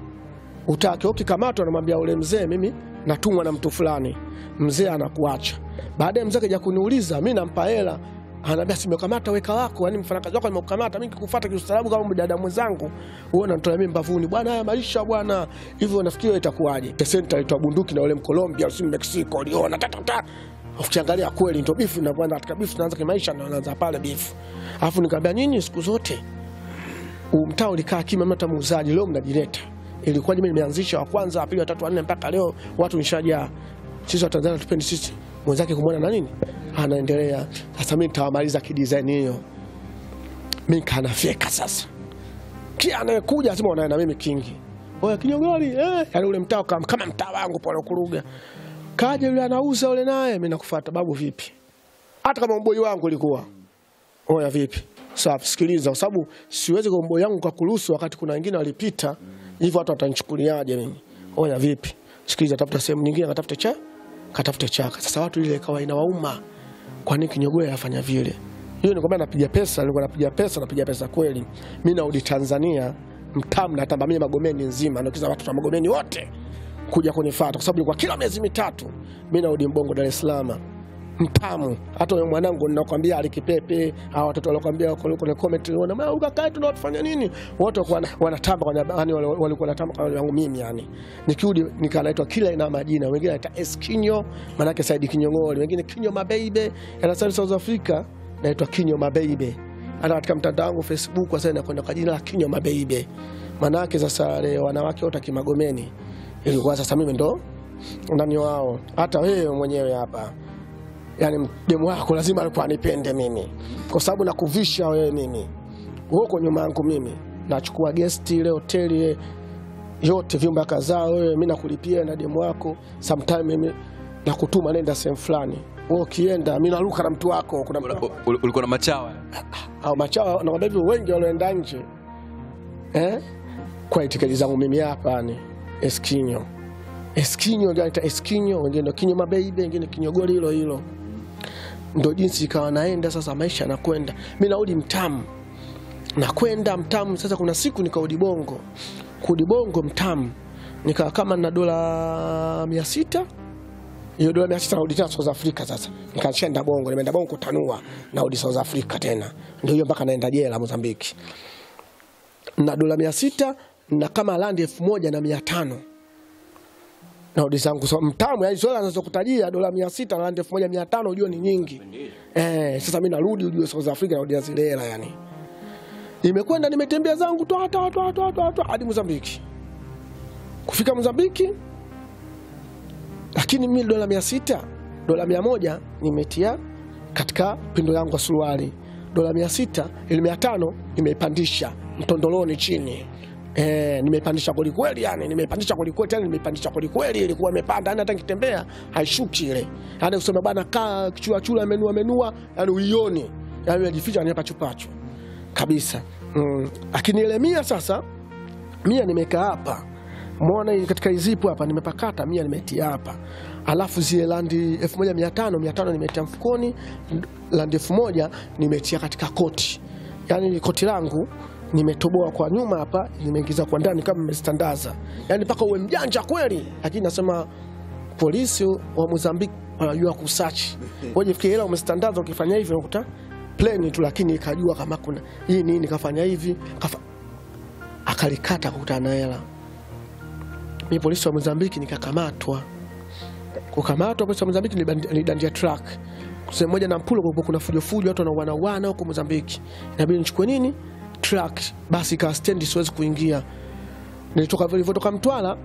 utake ukikamatwa, namwambia ule mzee, mimi natumwa na mtu fulani. Mzee anakuacha. Baadaye mzee kaja kuniuliza, mimi nampa hela, anaambia simekamata weka wako, yani mfanyakazi wako nimekukamata, mimi kikufuata kiustaarabu kama dada mwenzangu, wewe unanitoa mimi mbavuni bwana, haya maisha bwana, hivyo nafikiri itakuwaje? Pesenta alitoa bunduki na yule Mkolombia au si Mexico, uliona tatata tata ukiangalia kweli ndio bifu na kwanza katika bifu naanza kimaisha na naanza pale bifu. Alafu nikamwambia nyinyi siku zote mtaa ulikaa kimya, hata muuzaji. Leo mnajileta, ilikuwa mimi nimeanzisha wa kwanza, wa pili, wa tatu, wa nne, mpaka leo watu nishajaa. Sisi wa Tanzania tupendi sisi mwenzake kumwona na nini anaendelea. Sasa mimi nitawamaliza kidesign hiyo, mimi kanafyeka sasa. Kila anayekuja lazima wanaye na mimi kingi, oya kinyogoli eh, yani ule mtaa kama, kama mtaa wangu pale Kuruga. Kaja yule anauza yule, naye mimi nakufuata, babu vipi? Hata kama mboi wangu ilikuwa Oya vipi? Safi, sikiliza, kwa sababu siwezi kwa mboi yangu kakuruhusu wakati kuna wengine walipita hivyo, watu watanichukuliaje mimi? Oya vipi? Sikiliza, tafuta sehemu nyingine, katafute cha katafute chaka. Sasa watu ile ikawa inawauma, kwa nini Kinyogoe afanya vile? Hiyo ni kwamba napiga pesa, nilikuwa napiga pesa, napiga pesa kweli. Mimi naudi Tanzania mtamu, na tamba mimi Magomeni nzima, nakiza watu wa Magomeni wote kuja kunifuata, kwa sababu nilikuwa kila miezi mitatu mimi naudi Mbongo, Dar es Salaam mtamu. Hata huyo mwanangu ninakwambia alikipepe, hawa watoto walikwambia wako kwenye comment unaona mama ukakae tunawafanya nini? Wote wanatamba kwa yani walikuwa wanatamba kwa wangu mimi yani. Nikirudi nikanaitwa kila ina majina, wengine anaita Eskinyo, maana yake Said Kinyongoli, wengine Kinyo Mabeibe, yana South Africa naitwa Kinyo Mabeibe. Hata katika mtandao wangu Facebook sasa inakwenda kwa jina la Kinyo Mabeibe. Maana yake sasa wanawake wote kimagomeni. Ilikuwa sasa mimi ndo ndani wao. Hata wewe mwenyewe hapa yani demu wako lazima alikuwa anipende mimi. Kwa sababu nakuvisha wewe mimi. Huko uko nyuma yangu mimi. Nachukua gesti ile hoteli yote vyumba kadhaa wewe mimi nakulipia na demu wako. Sometime mimi nakutuma nenda sehemu fulani. Wewe ukienda mimi naruka na mtu wako. Kuna Ulikuwa na machawa? au machawa Na hivyo wengi walioenda nje. Eh? Kwa itikadi zangu mimi hapa ni eskinyo eskinyo ndio anaita eskinyo wengine kinyo mabeibe wengine kinyo goli hilo hilo ndo jinsi ikawa naenda sasa, maisha yanakwenda, mi naudi mtamu, nakwenda mtamu. Sasa kuna siku nikaudi Bongo, kudi Bongo mtamu, nikawa kama na dola mia sita. Hiyo dola mia sita narudi tena South Africa. Sasa. Nikashaenda Bongo, nimeenda Bongo kutanua, narudi South Africa tena, ndio hiyo mpaka naenda jela Mozambiki na dola mia sita na kama landi elfu moja na mia tano naudi zangu so, mtamu yani zola kutajia dola mia sita na landi elfu moja mia tano ujue ni nyingi. Eh, sasa mi narudi ujue South Africa zile hela yani. Nimekwenda nimetembea zangu to twa twa twa twa twa hadi Mozambiki. Kufika Mozambiki lakini mimi dola mia sita dola mia moja nimetia katika pindo yangu ya suruali. Dola mia sita ili mia tano nimeipandisha mtondoloni chini Eh, nimepandisha kweli kweli yani. Nimepandisha kweli kweli tena, nimepandisha kweli kweli, ilikuwa imepanda yani hata nikitembea haishuki ile. Yani kusema bana kaa kichwa chula amenua amenua, yani uione, yani unajificha ni pachupachu kabisa. Mm. lakini ile mia sasa mia nimekaa hapa. Umeona katika izipu hapa nimepakata mia nimetia hapa, alafu zile landi elfu moja mia tano mia tano nimetia mfukoni, landi elfu moja nimetia katika koti, yaani koti langu nimetoboa kwa nyuma hapa, nimeingiza kwa ndani kama nimestandaza, yaani mpaka uwe mjanja kweli. Lakini nasema polisi wa Mozambiki wanajua kusachi, wewe fikiria hela umestandaza, ukifanya hivyo unakuta pleni tu, lakini ikajua kama kuna hii nini, kafanya hivi kafa... akalikata kukutana na hela. Mi polisi wa Mozambiki nikakamatwa. Kukamatwa polisi wa Mozambiki ni nilidandia truck. Sehemu moja na Mpulo, kuna fujofujo fujo, watu wanauana uana huko Mozambiki, inabidi nichukue nini truck, basi ikawa stendi, siwezi kuingia. Nilitoka nilivyotoka Mtwara,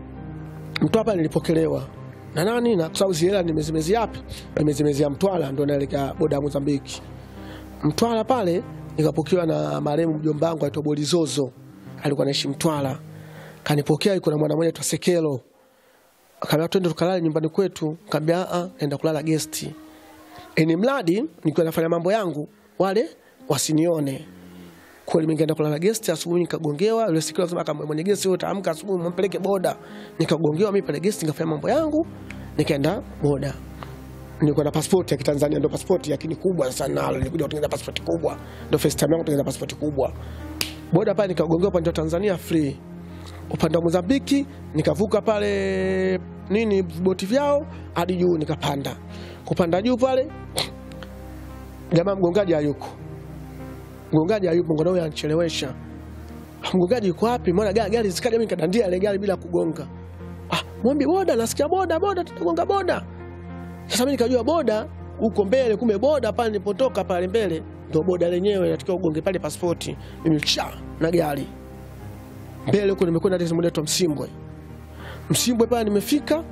Mtwara nilipokelewa na nani, na kwa sababu zile hela nimezimezia yapi, nimezimezia Mtwara, ndo naelekea boda ya Mozambiki. Mtwara pale nikapokewa na marehemu mjomba wangu aitwa Bolizozo, alikuwa anaishi Mtwara kanipokea yuko na mwana mmoja aitwa Sekelo. akaniambia twende tukalale nyumbani kwetu. nikamwambia a naenda kulala gesti. ni mradi nikiwa nafanya mambo yangu wale wasinione. Kweli mimi nikaenda kulala gesti asubuhi nikagongewa. Yule siku akasema kama mwenye gesti yule taamka asubuhi mpeleke boda. Nikagongewa mimi pale gesti nikafanya mambo yangu nikaenda boda. Nilikuwa na pasipoti ya Kitanzania ndio pasipoti lakini kubwa sana nilikuja kutengeneza pasipoti kubwa. Ndio first time yangu kutengeneza pasipoti kubwa. Boda pale nikagongewa upande wa Tanzania free upande wa Mozambiki nikavuka pale nini boti vyao hadi juu nikapanda. Kupanda juu pale jamaa mgongaji hayuko, mgongaji hayupo, ngono huyo anichelewesha. Mgongaji yuko wapi? Mbona gari gari zikaja, mimi nikadandia ile gari bila kugonga. Ah, mwambie boda, nasikia boda boda, tutagonga boda. Sasa mimi nikajua boda huko mbele, kumbe boda pale nilipotoka pale mbele ndio boda lenyewe, natakiwa ugonge pale pasipoti. Mimi cha na gari mbele huko nimekwenda hadi sehemu inaitwa Msimbwe. Msimbwe pale nimefika,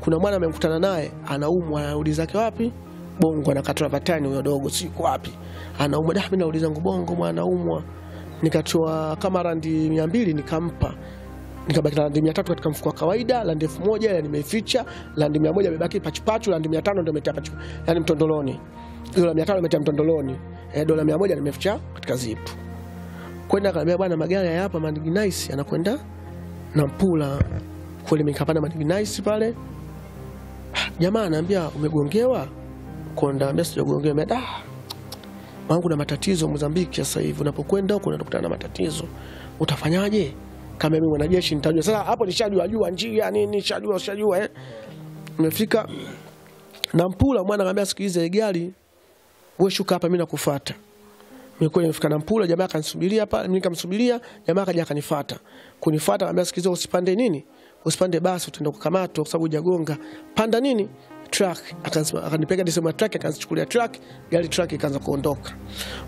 kuna mwana amemkutana naye anaumwa, anarudi zake wapi? Bongo, anakatwa patani huyo dogo, si yuko wapi? Anaumwa, dah, mimi nauliza ngubongo mwana anaumwa. Nikatoa kama randi mia mbili nikampa nikabaki na randi mia tatu katika mfuko wa kawaida, randi elfu moja ile nimeificha, randi mia moja imebaki pachupachu, randi mia tano ndio imetia pachu, yani mtondoloni. Dola mia tano imetia mtondoloni, e, dola mia moja nimeficha katika zipu kwenda akaambia bwana, magari haya hapa Madigi Nice yanakwenda na Mpula. Kweli nikapanda Madigi Nice pale, Ah, jamaa anaambia umegongewa? kondaambia sijagongewa. Da wangu na matatizo Mozambiki sasa hivi, unapokwenda huko unakutana na matatizo, utafanyaje? Kama mimi mwanajeshi nitajua. Sasa hapo nishajua jua njia nini, nishajua nishajua eh. Nimefika na Mpula, mwana anambia sikiliza, gari wewe shuka hapa, mimi nakufuata nilikuwa nimefika na Mpula, jamaa akanisubiria hapa, mimi nikamsubiria, jamaa akaja akanifuata. Kunifuata anambia, sikiliza, usipande nini? Usipande basi utaenda kukamatwa kwa sababu hujagonga. Panda nini? Truck. Akanipeleka sehemu truck, akanichukulia truck, gari truck ikaanza kuondoka.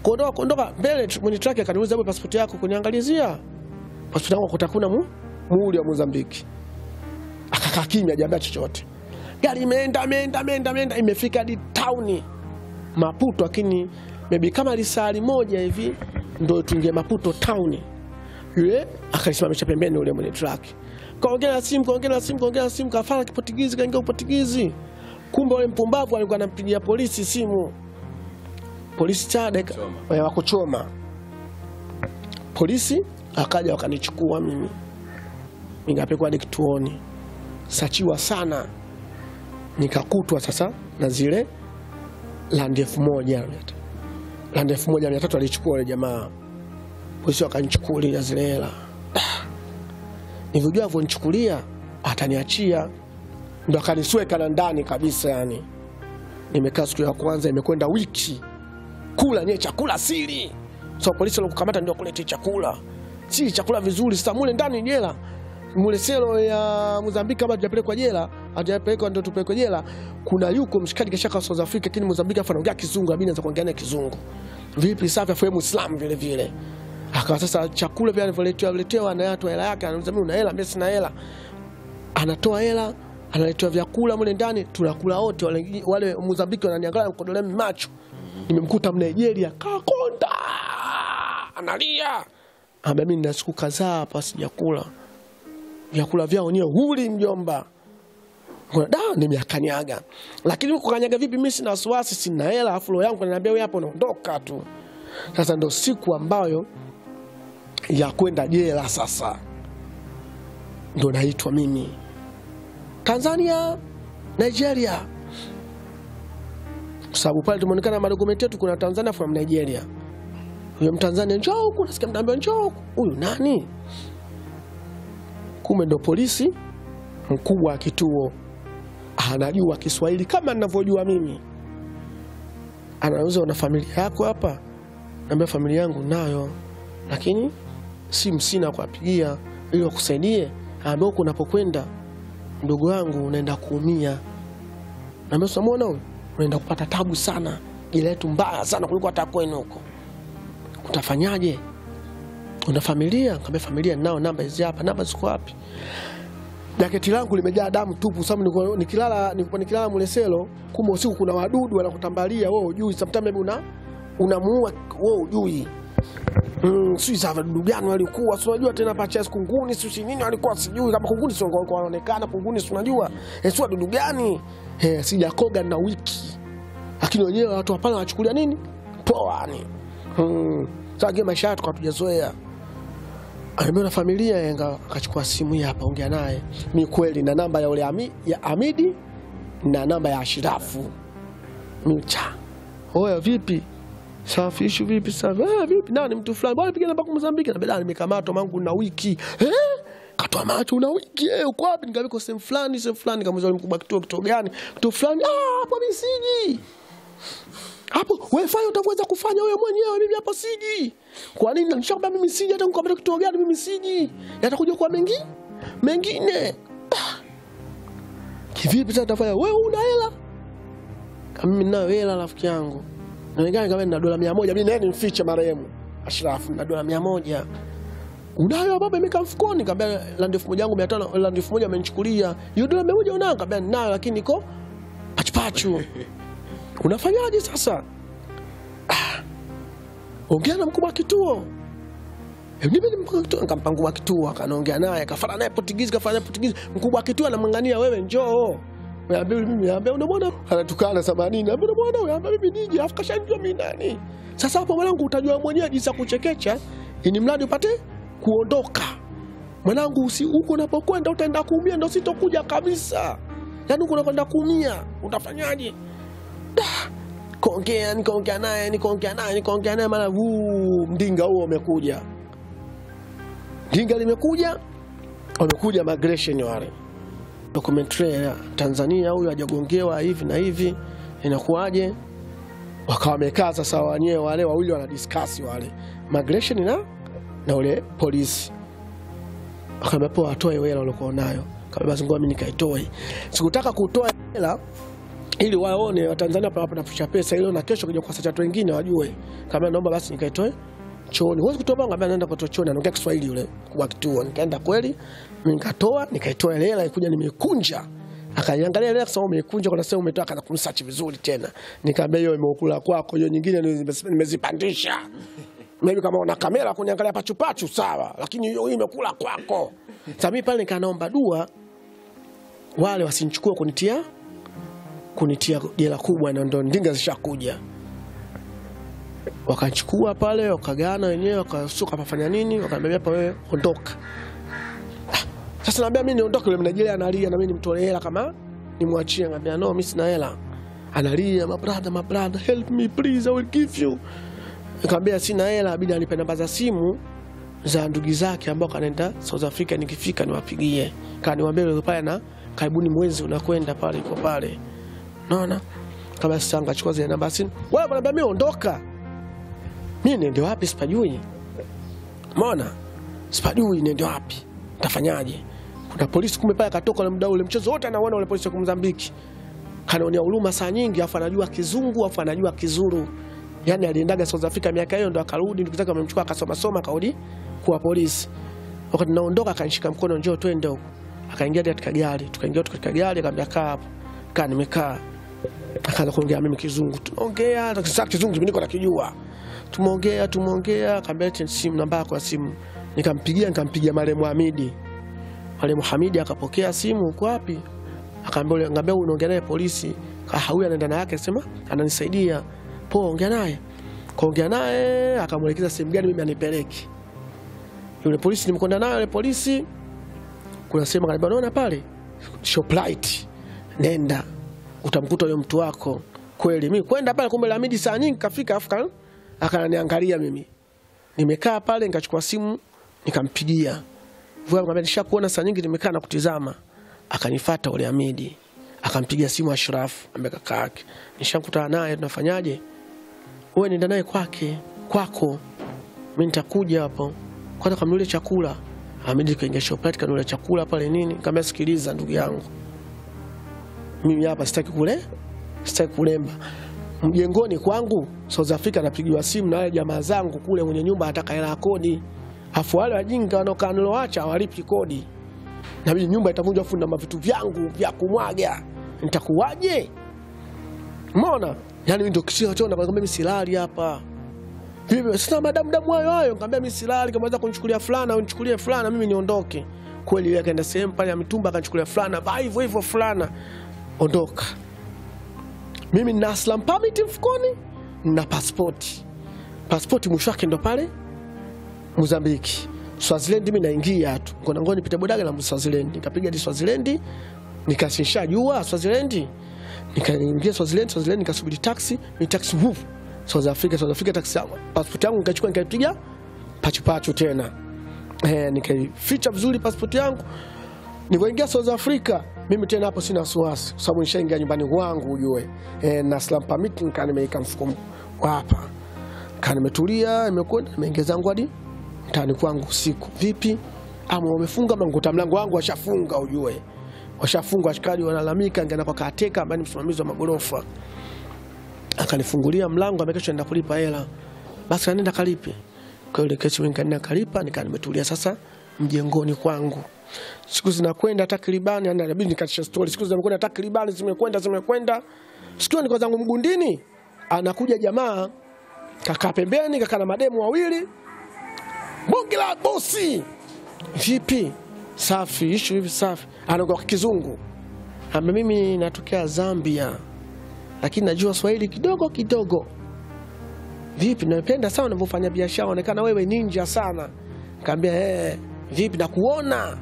Kuondoka kuondoka mbele mwenye truck akaniuliza, "Wewe pasipoti yako kuniangalizia?" Pasipoti yangu kutakuna mu muuli wa Mozambiki. Akakaa kimya, hajaambia chochote. Gari imeenda imeenda imeenda imeenda imefika hadi tauni Maputo, lakini maybe kama lisali moja hivi ndo tuingie Maputo town. Yule akalisimamisha pembeni ule mwenye truck, kaongea na simu, kaongea na simu, kaongea na simu, kafanya kipotigizi, kaingia upotigizi. Kumbe ule mpumbavu alikuwa anampigia polisi simu, polisi chade wa kuchoma. Polisi akaja wakanichukua mimi, nikapelekwa hadi kituoni, sachiwa sana, nikakutwa sasa na zile landi elfu moja. Landi elfu moja mia tatu alichukua ule jamaa. Polisi wakanichukulia zile hela. <clears throat> Nivyojua avyonichukulia ataniachia ndo akanisweka na ndani kabisa yani nimekaa siku ya kwanza imekwenda wiki kula nye chakula siri so polisi walikukamata ndio kuleta chakula si chakula vizuri. Sasa mule ndani jela mule selo ya Mozambiki kama tujapelekwa jela, hatujapelekwa ndio tupelekwe jela. Kuna yuko mshikaji kashaka South Africa, lakini Mozambiki afa anaongea kizungu, mimi naanza kuongea naye kizungu. Vipi safi afa Muislamu vile vile. Akawa sasa chakula pia alivyoletewa letewa anayatoa hela yake, anauliza mimi una hela, mimi sina hela. Anatoa hela, analetewa vyakula mle ndani, tunakula wote wale, wale Mozambiki wananiangalia mkodolea macho. Nimemkuta Mnigeria kakonda analia. Ambia mimi nina siku kadhaa hapa sijakula vyakula vyao wenyewe huli mjomba. Da, nimeakanyaga. Lakini kukanyaga vipi? Mimi sina wasiwasi, sina hela, afu roho yangu ananiambia wewe hapo unaondoka tu. Sasa ndo siku ambayo ya kwenda jela sasa, ndo naitwa mimi Tanzania, Nigeria, kwa sababu pale tumeonekana madokumenti yetu kuna Tanzania from Nigeria. Huyo Mtanzania njoo huku, nasikia mnaambia njoo. Huyu nani? Kumbe ndo polisi mkubwa wa kituo anajua Kiswahili kama ninavyojua mimi. anaweza una familia yako hapa? Naambia familia yangu nayo, lakini simu sina kuwapigia ili wakusaidie. ambao huko unapokwenda yangu, unaenda kuumia. Naambia usamwona huyu, unaenda kupata tabu sana, jela yetu mbaya sana kuliko hata kwenu huko. Utafanyaje? Una familia? Nikamwambia familia nao, namba hizi hapa. Namba ziko wapi? Jaketi langu limejaa damu tupu, sababu nikilala nilikuwa nikilala Muleselo, kumbe usiku kuna wadudu wanakutambalia wewe hujui, sometimes una unamuua wewe hujui. Mm, sijui za wadudu gani walikuwa, si unajua tena pacha kunguni, si nini walikuwa sijui kama kunguni sio walikuwa wanaonekana kunguni, si unajua eh, sio wadudu gani eh, sijakoga na wiki, lakini wenyewe watu hapana wanachukulia nini poa ni mm. Sasa maisha yetu hatujazoea Aliambia na familia yenga, akachukua simu hii hapa, ongea naye. Ni kweli na namba ya ule ami, ya Amidi na namba ya Ashirafu. mcha Oya vipi? Safi ishu vipi safi? Eh vipi? Nani mtu fulani? Bwana piga namba Mozambiki na bidhaa nimekamatwa mangu na wiki. Eh? Katoa macho una wiki eh uko wapi? Nikamwambia kwa sehemu fulani, sehemu fulani kama mzee mkubwa kituo kituo gani? Kituo fulani. Ah, hapo mimi siji. Hapo wewe fanya utaweza kufanya wewe mwenyewe, mimi hapo siji. Kwa nini nishakwambia mimi siji hata nikwambia kituo gani mimi siji. Yatakuja kwa mengi mengine. Ah. Kivipi sasa tafanya wewe una hela? Kama mimi ninayo hela rafiki yangu. Na kama nina dola 100 mimi naye nimfiche marehemu. Ashraf na dola 100. Unayo baba imeka mfukoni, nikamwambia elfu moja yangu 500 landi elfu moja amenichukulia. Hiyo dola 100 unayo? Nikamwambia ninayo lakini iko pachupachu. <laughs> Unafanyaje sasa? Ah, ongea na mkubwa wa kituo. Nikampa mkubwa wa kituo, akanaongea naye, kafanya naye Portugizi, kafanya naye Portugizi. Mkubwa wa kituo anamng'ang'ania, wewe njoo. Niambia mimi, niambia unamwona anatukana 80. Niambia unamwona wewe, niambia mimi niji afu kashanijua mimi nani. Sasa hapo mwanangu utajua mwenyewe jinsi ya kuchekecha, ili mradi upate kuondoka. Mwanangu usi huko unapokwenda utaenda kuumia, ndio sitokuja kabisa. Yaani huko unakwenda kuumia, utafanyaje? Kongea nikaongea naye nikaongea naye nikaongea naye, maana huu mdinga huo umekuja, mdinga limekuja, wamekuja migration wale documentary ya Tanzania, huyu hajagongewa hivi na hivi, inakuwaje? Wakawa wamekaa sasa, wenyewe wale wawili wana discuss wale migration na na ule polisi, akaambia poa, atoe hela walikuwa nayo. Kaambia basi ngoja mimi nikaitoe, sikutaka kutoa hela ili waone Watanzania panapusha pesa ile na kesho kuja kwa watu wengine wajue. Kama naomba basi nikaitoe chooni. Huwezi kutoa bango, ambia naenda kwa chooni, anaongea Kiswahili yule kwa kituo. Nikaenda kweli, nikatoa, nikaitoa ile hela ikuja nimekunja. Akaniangalia ile akasema umekunja kwa sababu umetoa kana kumsearch vizuri tena. Nikamwambia hiyo imeukula kwako, hiyo nyingine nimezipandisha. Mimi kama una kamera kuniangalia pachu pachu sawa, lakini hiyo imekula kwako. Sasa mimi pale nikanaomba dua wale wasinichukue kunitia kunitia jela kubwa, na ndo ndinga zishakuja. Wakachukua pale wakagana wenyewe, wakasuka pafanya nini, wakaniambia hapa, wewe ondoka. Sasa naambia mimi niondoke, yule mnajelea analia, na mimi nimtolee hela kama nimwachie. Naambia no, mimi sina hela. Analia, my brother, my brother, help me please, I will give you. Nikamwambia sina hela, bidi anipe namba za simu za ndugu zake ambao kanaenda South Africa, nikifika niwapigie. Kaniwaambia yule pale na karibuni mwezi unakwenda pale, iko pale Unaona? kama sasa angachukua zile namba simu, wewe bwana, mimi ondoka, mimi niende wapi sipajui. Umeona, sipajui niende wapi, tafanyaje? Kuna polisi kumbe pale katoka na muda ule mchezo wote anaona ule polisi wa Mozambiki kanaonea huruma saa nyingi, afa anajua Kizungu afa anajua kizuru. Yaani aliendaga South Africa miaka hiyo ndo akarudi, ndugu zake wamemchukua akasoma soma akarudi kuwa polisi. Wakati naondoka akanishika mkono, njoo twende huko. Akaingia katika gari, tukaingia katika gari, akamwambia kaa hapo. Kaa, nimekaa. Akaanza kuongea mimi Kizungu, tunaongea sasa Kizungu mimi niko nakijua. Tumeongea tumeongea, akamwambia simu, namba yako ya simu. Nikampigia nikampigia marehemu Hamidi. Marehemu Hamidi akapokea simu, uko wapi? akaambia unaongea naye polisi. Huyu anaenda na yake sema ananisaidia. Poa ongea naye. Kaongea naye akamwelekeza sehemu gani mimi anipeleke. yule polisi nimekwenda naye yule polisi. Kuna sehemu kaniambia, unaona pale? Shoplight nenda utamkuta huyo mtu wako. Kweli mimi kwenda pale kumbe Lamidi saa nyingi kafika afu akananiangalia mimi. Nimekaa pale nikachukua simu nikampigia vua kuona saa nyingi nimekaa na kutizama. Akanifata ule Hamidi. Akampigia simu Ashraf ambaye kaka yake, nishakutana naye, tunafanyaje? Wewe nenda naye kwake kwako, mimi nitakuja hapo. Kwanza, kamnulie chakula. Hamidi kaingia Shoprite kanulia chakula pale nini, nikamwambia sikiliza, ndugu yangu, mimi hapa sitaki kule, sitaki kulemba. Mjengoni kwangu South Africa, napigiwa simu na wale jamaa zangu kule mwenye nyumba ataka hela ya kodi, afu wale wajinga wanaokaa niloacha hawalipi kodi na mimi nyumba itavunjwa afu na mavitu vyangu vya kumwaga, nitakuwaje? Umeona? Yani mimi ndio kisio chona, kwa mimi silali hapa. mimi sasa madamu damu hayo hayo, nikamwambia mimi silali, kama kunichukulia fulana, unichukulie fulana mimi niondoke. Kweli yeye akaenda sehemu pale ya mitumba akanichukulia fulana, vaa hivyo hivyo fulana. Ondoka. Mimi nina aslam permit mfukoni na pasipoti. Pasipoti mwisho wake ndo pale Mozambiki. Swaziland mimi naingia tu. Kuna ngoni nipite bodaga na Swaziland. Nikapiga di Swaziland. Nikashisha jua Swaziland. Nikaingia Swaziland, Swaziland nikasubiri taxi, ni taxi woof. South Africa, South Africa taxi yangu. Passport yangu nikachukua nikaipiga pachu pachu tena. Eh, nikaificha vizuri passport yangu. Nilipoingia South Africa, mimi tena hapo sina wasiwasi kwa sababu nishaingia nyumbani kwangu ujue. Eh, na slam permit nikaa nimeika mfuko hapa. Kaa nimetulia, nimekwenda, nimeongeza zangu hadi mtaani kwangu usiku. Vipi? Ama wamefunga manguta mlango wangu washafunga ujue. Washafunga askari wanalalamika ngeenda kwa Kateka ambaye ni msimamizi wa magorofa. Akanifungulia mlango amekesha nenda kulipa hela. Basi nenda kalipe. Kwa ile kesho nikaenda kalipa nikaa nimetulia sasa mjengoni kwangu. Siku zinakwenda takribani, yani inabidi nikatisha story. Siku zinakwenda takribani, zimekwenda zimekwenda. Siku niko zangu mgundini, anakuja jamaa kakaa pembeni, kakaa na mademu wawili bonge la bosi. Vipi? Safi, ishu hivi safi. Anaongea kwa kizungu. Ambe mimi natokea Zambia. Lakini najua Swahili kidogo kidogo. Vipi? Napenda sana unavyofanya biashara, onekana wewe ninja sana. Kaambia eh, vipi na kuona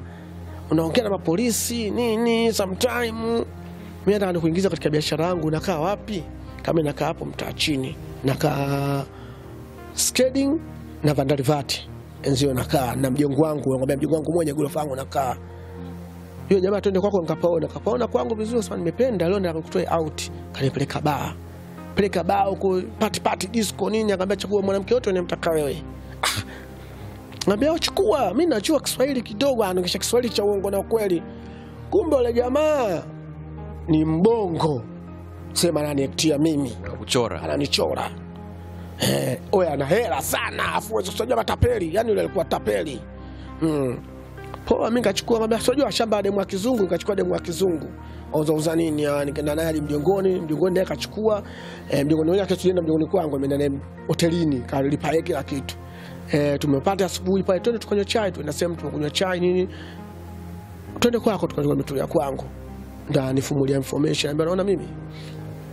unaongea na mapolisi nini sometime. Mimi nataka nikuingiza katika biashara yangu, nakaa wapi? Kama nakaa hapo mtaa chini. Nakaa Skeding na Vandarivati enzio nakaa na mjongo wangu, nakwambia mjongo wangu mmoja gorofa yangu nakaa. Hiyo jamaa twende kwako, nikapaona. Kapaona kwangu vizuri sana, nimependa. Leo nataka nikutoe out, kanipeleka baa, peleka baa huko party party disco nini, akaambia chukua mwanamke wote unamtaka wewe. Ah, Ngambia chukua, mimi najua Kiswahili kidogo, anaongesha Kiswahili cha uongo na kweli. Kumbe yule jamaa ni mbongo, sema ananiektia mimi, kuchora ananichora Eh, oye ana hela sana afu wewe usijua matapeli yani yule alikuwa tapeli. Mm. poa mimi nikachukua ngambia sijua shamba la demu wa kizungu nikachukua demu wa kizungu. Auza uza nini ah, nikaenda naye hadi mjongoni mjongoni naye akachukua. E, mjongoni wake tulienda mjongoni kwangu ameenda naye hotelini kalipa yeye kila kitu. E, tumepata asubuhi pale twende tukanywa chai tuenda sehemu tumekunywa chai nini. Twende kwako tukachukua mitulia kwangu. Ndo nifumulia information ambaye naona mimi?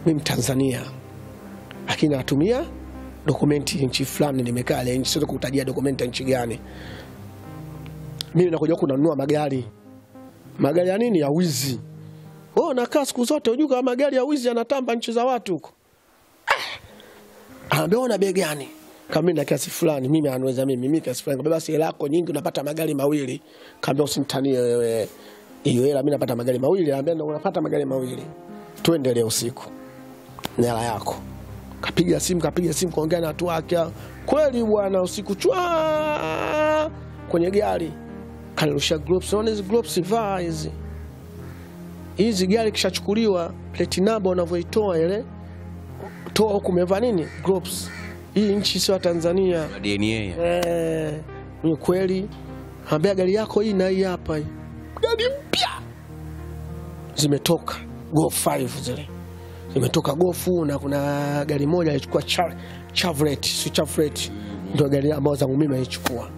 Mimi Tanzania lakini natumia dokumenti nchi fulani nimekaa ile nchi, siwezi kutajia dokumenti nchi gani. Mimi nakuja huku nanunua magari, magari ya nini? Ya wizi. Wewe unakaa siku zote unajua kama magari ya wizi yanatamba nchi za watu huko. Ah, anaambia una bei gani? Kama na kiasi fulani, mimi anaweza mimi mimi kiasi fulani, basi hela yako nyingi, unapata magari mawili. Kaambia usinitanie wewe, hiyo hela mimi napata magari mawili. Anambia unapata magari mawili, twende leo usiku Nela yako kapiga simu kapiga simu kaongea na watu wake kweli bwana usiku chwa kwenye gari kanirusha gloves hizi gloves vaa hizi hizi gari kishachukuliwa plate number unavyoitoa ile toa huku umevaa nini gloves hii nchi sio Tanzania DNA. Eh, ni kweli. Ambia gari yako hii na hii hapa hii. Gari mpya. Zimetoka Go 5 zile. Zimetoka Gofu na kuna gari moja ilichukua chavret si Chevrolet. Ndio gari ambayo zangu mimi naichukua.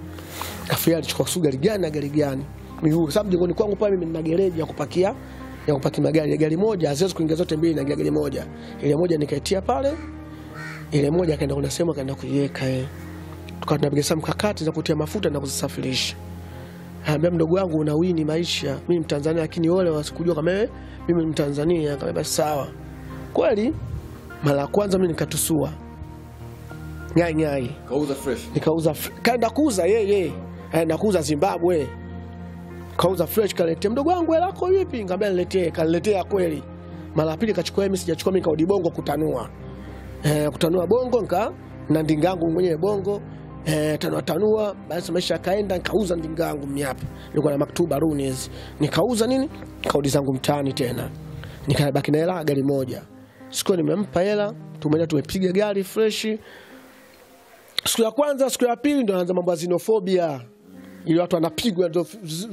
Kafia alichukua su gari gani na gari gani? Mimi sababu jengoni kwangu pale mimi nina gereji ya kupakia ya kupakia magari. Gari moja haziwezi kuingia zote mbili na gari moja. Ile moja nikaitia pale. Ile moja akaenda kuna sehemu akaenda kuiweka yeye tukawa tunapiga mkakati za kutia mafuta na kuzisafirisha. Anambia mdogo wangu unawini maisha, mimi Mtanzania, lakini wale wasikujua kama mimi ni Mtanzania. Basi sawa. Kweli mara ya kwanza mi nikatusua. Nyai nyai, Kauza fresh. nikauza kaenda kuuza yeye, aenda kuuza Zimbabwe, kauza fresh, kaletea. Mdogo wangu elako vipi? Ngambia niletee, kaniletea kweli. Mara pili kachukua mimi sijachukua, mimi kaudi bongo kutanua. Eh, kutanua bongo nka na ndingangu mwenyewe bongo. Eh, tanua tanua, basi maisha yakaenda, nikauza ndingangu miapa, nilikuwa na maktuba runes, nikauza nini, kaudi zangu mtaani tena, nikabaki na hela gari moja. Siku nimempa hela, tumeenda tumepiga gari freshi. Siku ya kwanza, siku ya pili ndo anaanza mambo ya xenophobia, ili watu wanapigwa,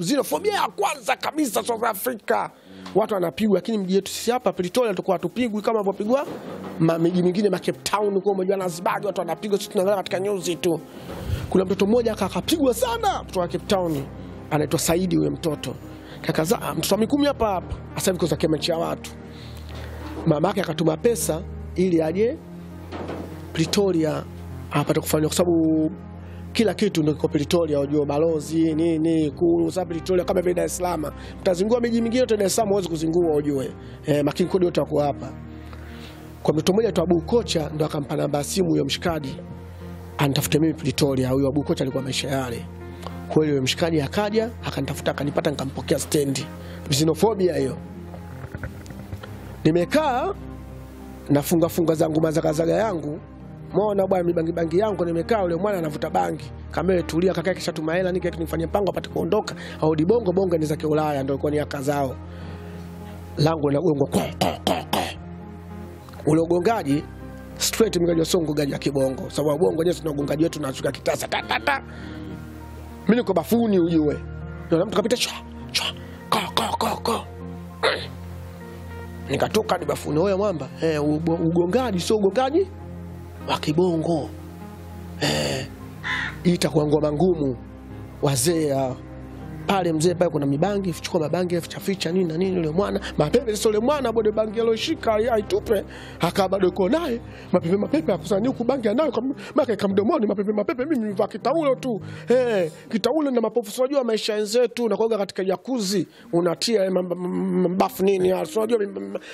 xenophobia ya kwanza kabisa South Africa watu wanapigwa, lakini mji wetu sisi hapa Pretoria tulikuwa hatupigwi kama wapigwa miji mingine ma Cape Town kwa mji Johannesburg, watu wanapigwa, sisi tunaangalia katika news tu. Kuna mtoto mmoja akakapigwa sana, mtoto wa Cape Town anaitwa Saidi, huyo mtoto kaka za mtoto wa Mikumi hapa hapa, sasa hivi kwa kemechi ya watu. Mama yake akatuma pesa ili aje Pretoria apate kufanywa, kwa sababu kila kitu ndio kiko Pretoria, unajua balozi nini kuu za Pretoria kama vile Dar es Salaam, mtazingua miji mingine yote, Dar es Salaam huwezi kuzingua, ujue eh, makini kodi yote wako hapa. Kwa mtu mmoja tu Abu Kocha ndo akampa namba simu huyo mshikaji anitafute mimi Pretoria. Huyo Abu Kocha alikuwa maisha yale. Hiyo huyo mshikaji akaja akanitafuta, akanipata, nikampokea stendi. Xenophobia hiyo. Nimekaa nafunga funga zangu mazagazaga yangu Mona bwana mibangi bangi yangu nimekaa, ule mwana anavuta bangi. Kamera tulia, kaka kisha tuma hela nike nifanye mpango apate kuondoka. Au bongo bongo ni za Ulaya ndio ilikuwa ni aka zao. Lango na gongo kwa. Ule ugongaji straight mgaji wa songo gaji ya kibongo. Sababu bongo wenyewe tuna ugongaji wetu tunashuka kitasa ta ta ta. Mimi niko bafuni ujue. Ndio mtu kapita cha chwa ko ko ko ka. Nikatoka hadi bafuni, wewe mwamba, eh, ugongaji sio ugongaji wa kibongo eh, itakuwa ngoma ngumu. Wazee hao. Pale, mzee pale kuna mibangi, chukua mabangi ficha ficha nini na nini. Yule mwana mapepe, sio yule mwana bode bangi aloshika aitupe, akawa bado yuko naye mapepe mapepe, akusanya huku bangi anayo maka kamdomoni, mapepe mapepe. Mimi nilivaa kitaulo tu eh, kitaulo na mapofu. sio unajua maisha yenzetu, nakoga katika jakuzi unatia mbafu nini, sio unajua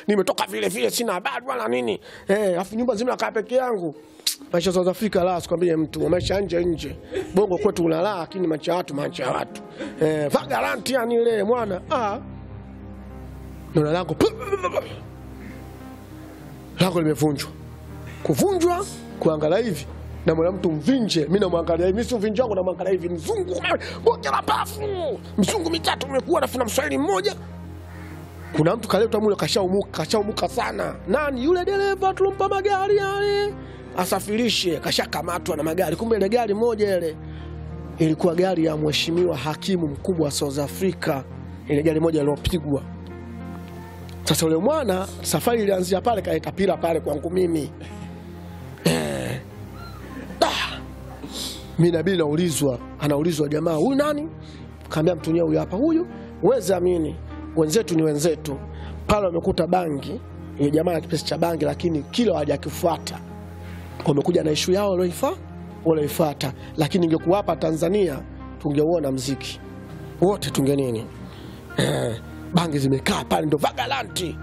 nimetoka vile vile, sina habari wala nini eh, afu nyumba nzima nakaa peke yangu maisha South Africa la sikwambie mtu. Maisha nje nje. Bongo kwetu unalaa lakini maisha ya watu maisha ya watu. Eh, fa garanti yani ile mwana. Ah. Ndio langu lango limevunjwa. Kuvunjwa kuangalia hivi. Na mwana mtu mvinje. Mimi namwangalia hivi. Si mvinje wangu namwangalia hivi. Mzungu. Bonge la pafu. Mzungu mitatu umekuwa na mswahili mmoja. Kuna mtu kaletwa mule kashaumuka kashaumuka sana. Nani? Yule dereva tulompa magari yale asafirishe kashakamatwa na magari. Kumbe ile gari moja ile ilikuwa gari ya mheshimiwa hakimu mkubwa wa South Africa. Ile gari moja iliyopigwa sasa ule mwana safari ilianzia pale kaleta pira pale kwangu mimi. Eh. Ah. nabii naulizwa anaulizwa jamaa huyu nani? Kaambia mtunia huyu hapa. Huyu wezi amini. Wenzetu ni wenzetu. Pale wamekuta bangi ile jamaa na kipesi cha bangi lakini kila hawajakifuata wamekuja na ishu yao walioifuata. Lakini ingekuwa hapa tanzania tungeuona mziki. Wote tunge nini? <clears throat> Bangi zimekaa pale ndo vagalanti.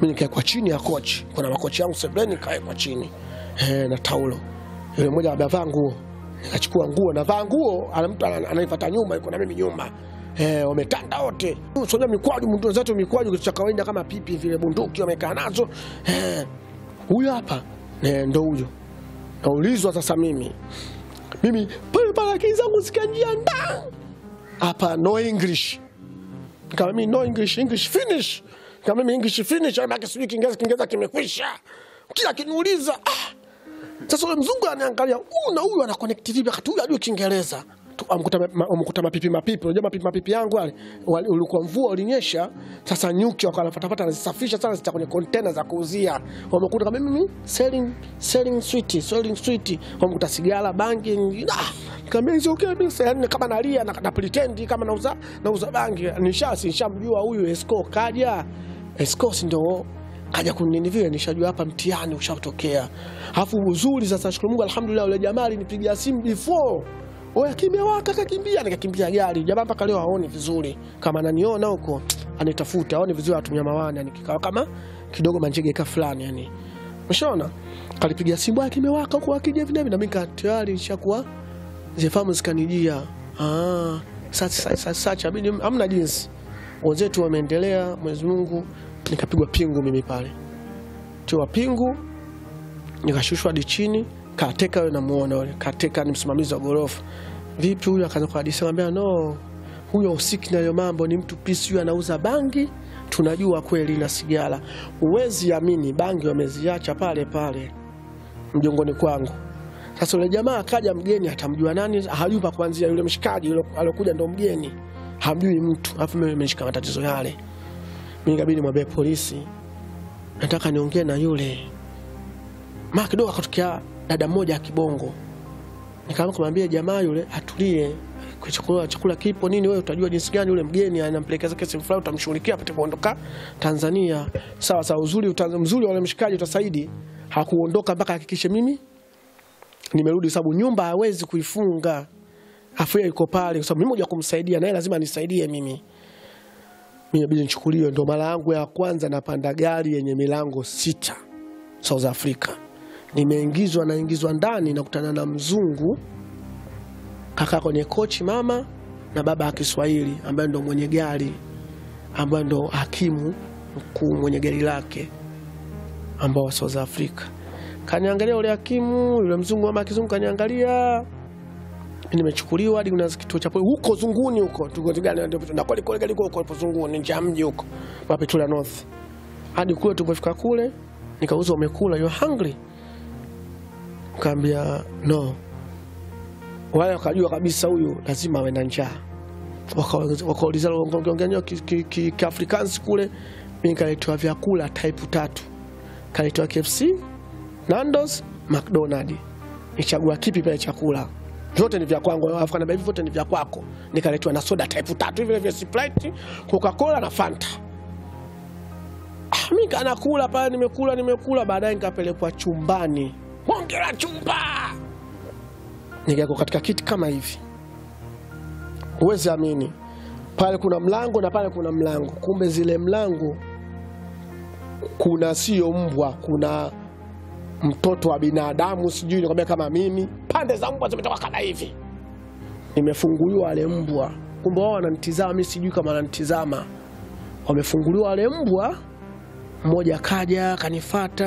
Mi nikaekwa chini ya kochi kuna makochi yangu sebleni nikaekwa chini. Eh, na taulo. Yule mmoja amevaa nguo. Nikachukua nguo na vaa nguo ana mtu anaifuata nyuma yuko na mimi nyuma. Eh, wametanda wote. Soja mikwaju mtu zetu mikwaju kitu cha kawaida kama pipi vile bunduki wamekaa nazo. Eh, huyu hapa. Eh, ndo huyo naulizwa sasa mimi mimi pale pale akili zangu ndani. Hapa no english. Kama mimi no english english finish. Kama mimi english finish. Ama kisijui kiingereza kiingereza kimekwisha. Kila kiniuliza ah sasa ule mzungu ananiangalia huyu na huyu ana connect vipi wakati huyu ajui kiingereza amkuta amkuta mapipi mapipi. Unajua mapipi mapipi yangu yale ulikuwa mvua ulinyesha sasa nyuki wakafatafata anazisafisha sana zita kwenye container za kuuzia. Wamekuta kama mimi selling selling sweet selling sweet. Wamekuta sigara bangi ah kama hizo sasa yani kama nalia na, na pretend kama nauza nauza bangi. Nishasi nishamjua huyu Esco kaja. Esco ndio? Kaja kunini vile nishajua hapa mtihani ushatokea. Alafu uzuri sasa, shukuru Mungu, alhamdulillah, yule jamaa alinipigia simu before oya, kakimbia, nikakimbia gari. Jamaa mpaka leo haoni vizuri, kama ananiona huko anitafuta, haoni vizuri, atumia mawani, yani kikawa kama kidogo manjegeka fulani, yani. Kalipiga simu, yake imewaka huko, akija mimi tayari nishakuwa zikanijia. Ah, sasa sasa sasa mimi hamna jinsi, wenzetu wameendelea, Mwenyezi Mungu, nikapigwa pingu mimi pale. Tiwa pingu nikashushwa hadi chini kateka yule namuona yule kateka ni msimamizi wa gorofa. vipi huyu? Akaanza kuhadisia anambia no huyo usiki na hiyo mambo ni mtu pisi huyu anauza bangi tunajua kweli na sigara huwezi amini bangi wameziacha pale pale mjongoni kwangu. Sasa yule jamaa akaja mgeni atamjua nani hajui pa kuanzia. Yule mshikaji yule aliyokuja ndo mgeni hamjui mtu alafu mimi nimeshika matatizo yale. Mimi ikabidi nimwambie polisi nataka niongee na yule. Maa kidogo akatokea dada mmoja kibongo nikaamua kumwambia jamaa yule atulie kuchukua chakula, kipo nini wewe utajua jinsi gani yule mgeni anampelekea zake sehemu fulani utamshughulikia apate kuondoka Tanzania sawa sawa uzuri utanz, mzuri wa wale mshikaji utasaidi hakuondoka mpaka hakikishe mimi nimerudi sababu nyumba hawezi kuifunga afu yeye yuko pale kwa sababu mimi moja kumsaidia naye lazima nisaidie mimi mimi inabidi nichukuliwe. Ndo mara yangu ya kwanza napanda gari yenye milango sita South Africa. Nimeingizwa naingizwa ndani, nakutana na mzungu kakaa kwenye kochi, mama na baba ya Kiswahili ambaye ndo mwenye gari, ambaye ndo hakimu mkuu mwenye gari lake ambao wa South Africa. Kaniangalia ule hakimu, yule mzungu, mama kizungu kaniangalia. Nimechukuliwa hadi kituo cha polisi huko zunguni huko. Huko zunguni nje ya mji huko. Mapetula North. Hadi kule tulipofika kule nikauza umekula you hungry kaambia no. Wale wakajua kabisa huyu lazima awe na njaa. Waka- wakauliza wakaongea kiafrikansi kule. Mimi nikaletewa vyakula type tatu. Kaletewa KFC Nandos McDonald. Nichagua kipi pale chakula? Vyote ni vya kwangu. Hivi vyote ni vya kwako. Nikaletewa na soda type tatu hivi vya Sprite Coca-Cola na Fanta. Ah, mi kanakula pale nimekula nimekula. Baadaye nikapelekwa chumbani bonge la chumba. Nikawekwa katika kiti kama hivi. Huwezi amini. Pale kuna mlango na pale kuna mlango. Kumbe zile mlango kuna sio mbwa kuna mtoto wa binadamu sijui nikwambia kama mimi. Pande za mbwa zimetoka kama hivi. Nimefunguliwa wale mbwa. Kumbe wao wananitizama mimi sijui kama wananitizama. Wamefunguliwa wale mbwa mmoja kaja kanifata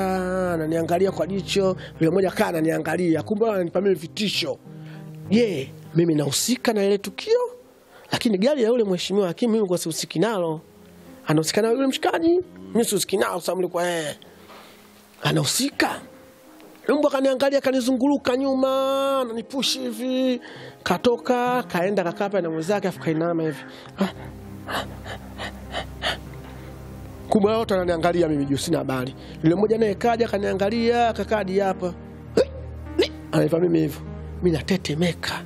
ananiangalia kwa jicho yule mmoja kaa ananiangalia. Kumbe wao wananipa mimi vitisho. Je mimi nahusika na ile tukio? Lakini gari ya yule mheshimiwa hakimu mimi kwa sihusiki nalo. Anahusika na yule mshikaji? Mimi sihusiki nalo sababu nilikuwa eh. Anahusika? Mbwa kaniangalia kanizunguruka nyuma nanipushi hivi. Katoka kaenda kakaa na mwenzake afu kainama hivi kumbe wote ananiangalia mimi juu sina habari. Yule mmoja naye kaja kaniangalia akakadi hapa. Anaifa mimi hivyo. Mi natetemeka.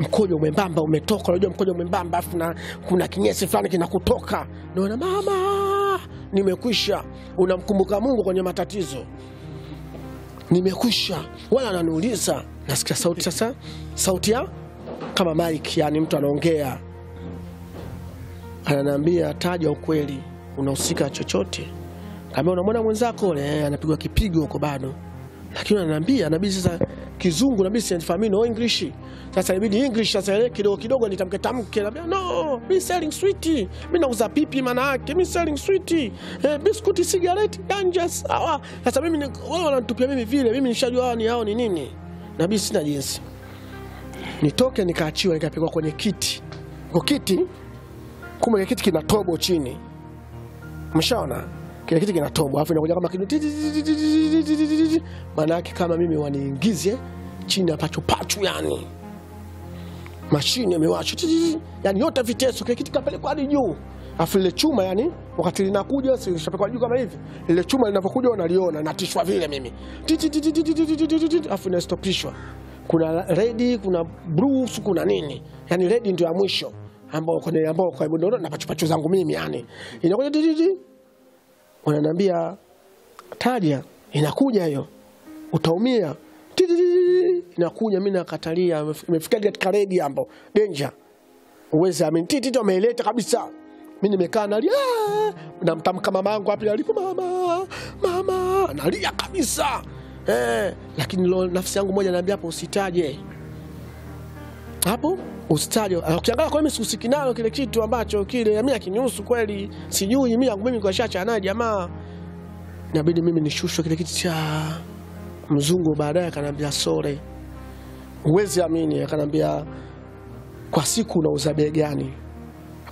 Mkojo umembamba umetoka. Unajua mkojo umembamba afu na kuna kinyesi fulani kinakutoka. Naona mama nimekwisha. Unamkumbuka mungu kwenye matatizo. Nimekwisha. Wala ananiuliza. Nasikia sauti sasa. Sauti ya kama mike yani mtu anaongea. Ananiambia taja ukweli unahusika chochote. Kama unamwona mwenzako ule eh, anapigwa kipigo huko bado. Lakini ananiambia nabidi sasa kizungu nabidi sifahamu no english. Sasa ibidi english sasa ile kidogo kidogo nitamke tamke naambia no mimi selling sweet. Mimi nauza pipi maana yake mimi selling sweet. Eh, biscuit cigarette ganja sawa. Sasa mimi wao wanatupia mimi vile mimi nishajua ni hao ni nini. Nabidi sina jinsi. Nitoke nikaachiwa nikapigwa kwenye kiti. Kwa kiti kumbe kiti kina tobo chini mshaona kile kitu kinatobwa, alafu inakuja kama kinu, maana yake kama mimi waniingize chini ya pachupachu, pachu yani. Mashine imewachwa, yani yote viteso kile kitu kapelekwa hadi juu. Afu lile chuma yani wakati linakuja sishapekwa juu kama hivi. Lile chuma linavyokuja unaliona natishwa vile mimi. Afu inastopishwa. Kuna redi kuna bruce kuna nini. Yani redi ndio ya mwisho ambao kwenye ambao kwa mdondo na pachupachu zangu mimi yani. Inakuja titi, wananiambia taja inakuja hiyo. Utaumia. Titi, inakuja mimi nakatalia. Imefika katika redi ambapo danger. Uweze amini. Titi ameleta kabisa. Mimi nimekaa nalia. Namtamka mama yangu hapi alipo mama mama. Nalia kabisa. Eh, lakini lo, nafsi yangu moja naambia hapo usitaje hapo Ah, ukiangalia kwa mimi sihusiki nalo kile kitu ambacho kile mimi akinihusu kweli sijui mimi yangu mimi kwa shacha naye jamaa. Inabidi mimi nishushwe kile kitu cha mzungu baadaye akanambia sore. Huwezi amini akanambia kwa siku unauza bei gani?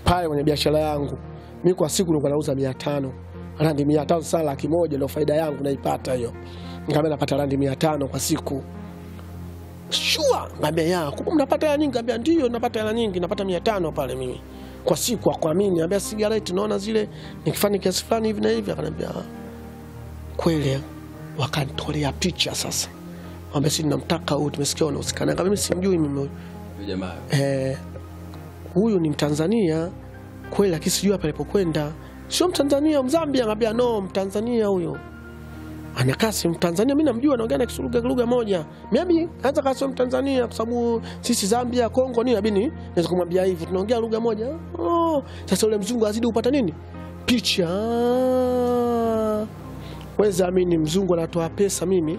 Pale kwenye biashara yangu mi kwa siku nilikuwa nauza mia tano. Randi mia tano sana laki moja ndo faida yangu naipata hiyo. Nikamwambia napata randi mia tano kwa siku shua ngambia ya kumbe mnapata hela nyingi ngambia ndio napata hela nyingi napata mia tano pale mimi. Kwa siku kwa kuamini ngambia sigareti naona zile nikifanya kiasi fulani hivi na hivi akaniambia "Ah, kweli wakanitolea picha sasa. Ambia si namtaka huyu tumesikia unahusikana ngambia mimi simjui mimi jamaa. Eh, huyu ni Mtanzania kweli, lakini sijui hapa alipokwenda. Sio Mtanzania, Mzambia. Ngambia no, Mtanzania huyo anakaa si Mtanzania, mimi namjua, naongea na Kisulugha lugha moja, maybe anaweza kaa sio Mtanzania kwa sababu sisi Zambia, Kongo nini, nabidi naweza kumwambia hivyo, tunaongea lugha moja. Oh, sasa ule mzungu azidi kupata nini picha. Weza amini, mzungu anatoa pesa, mimi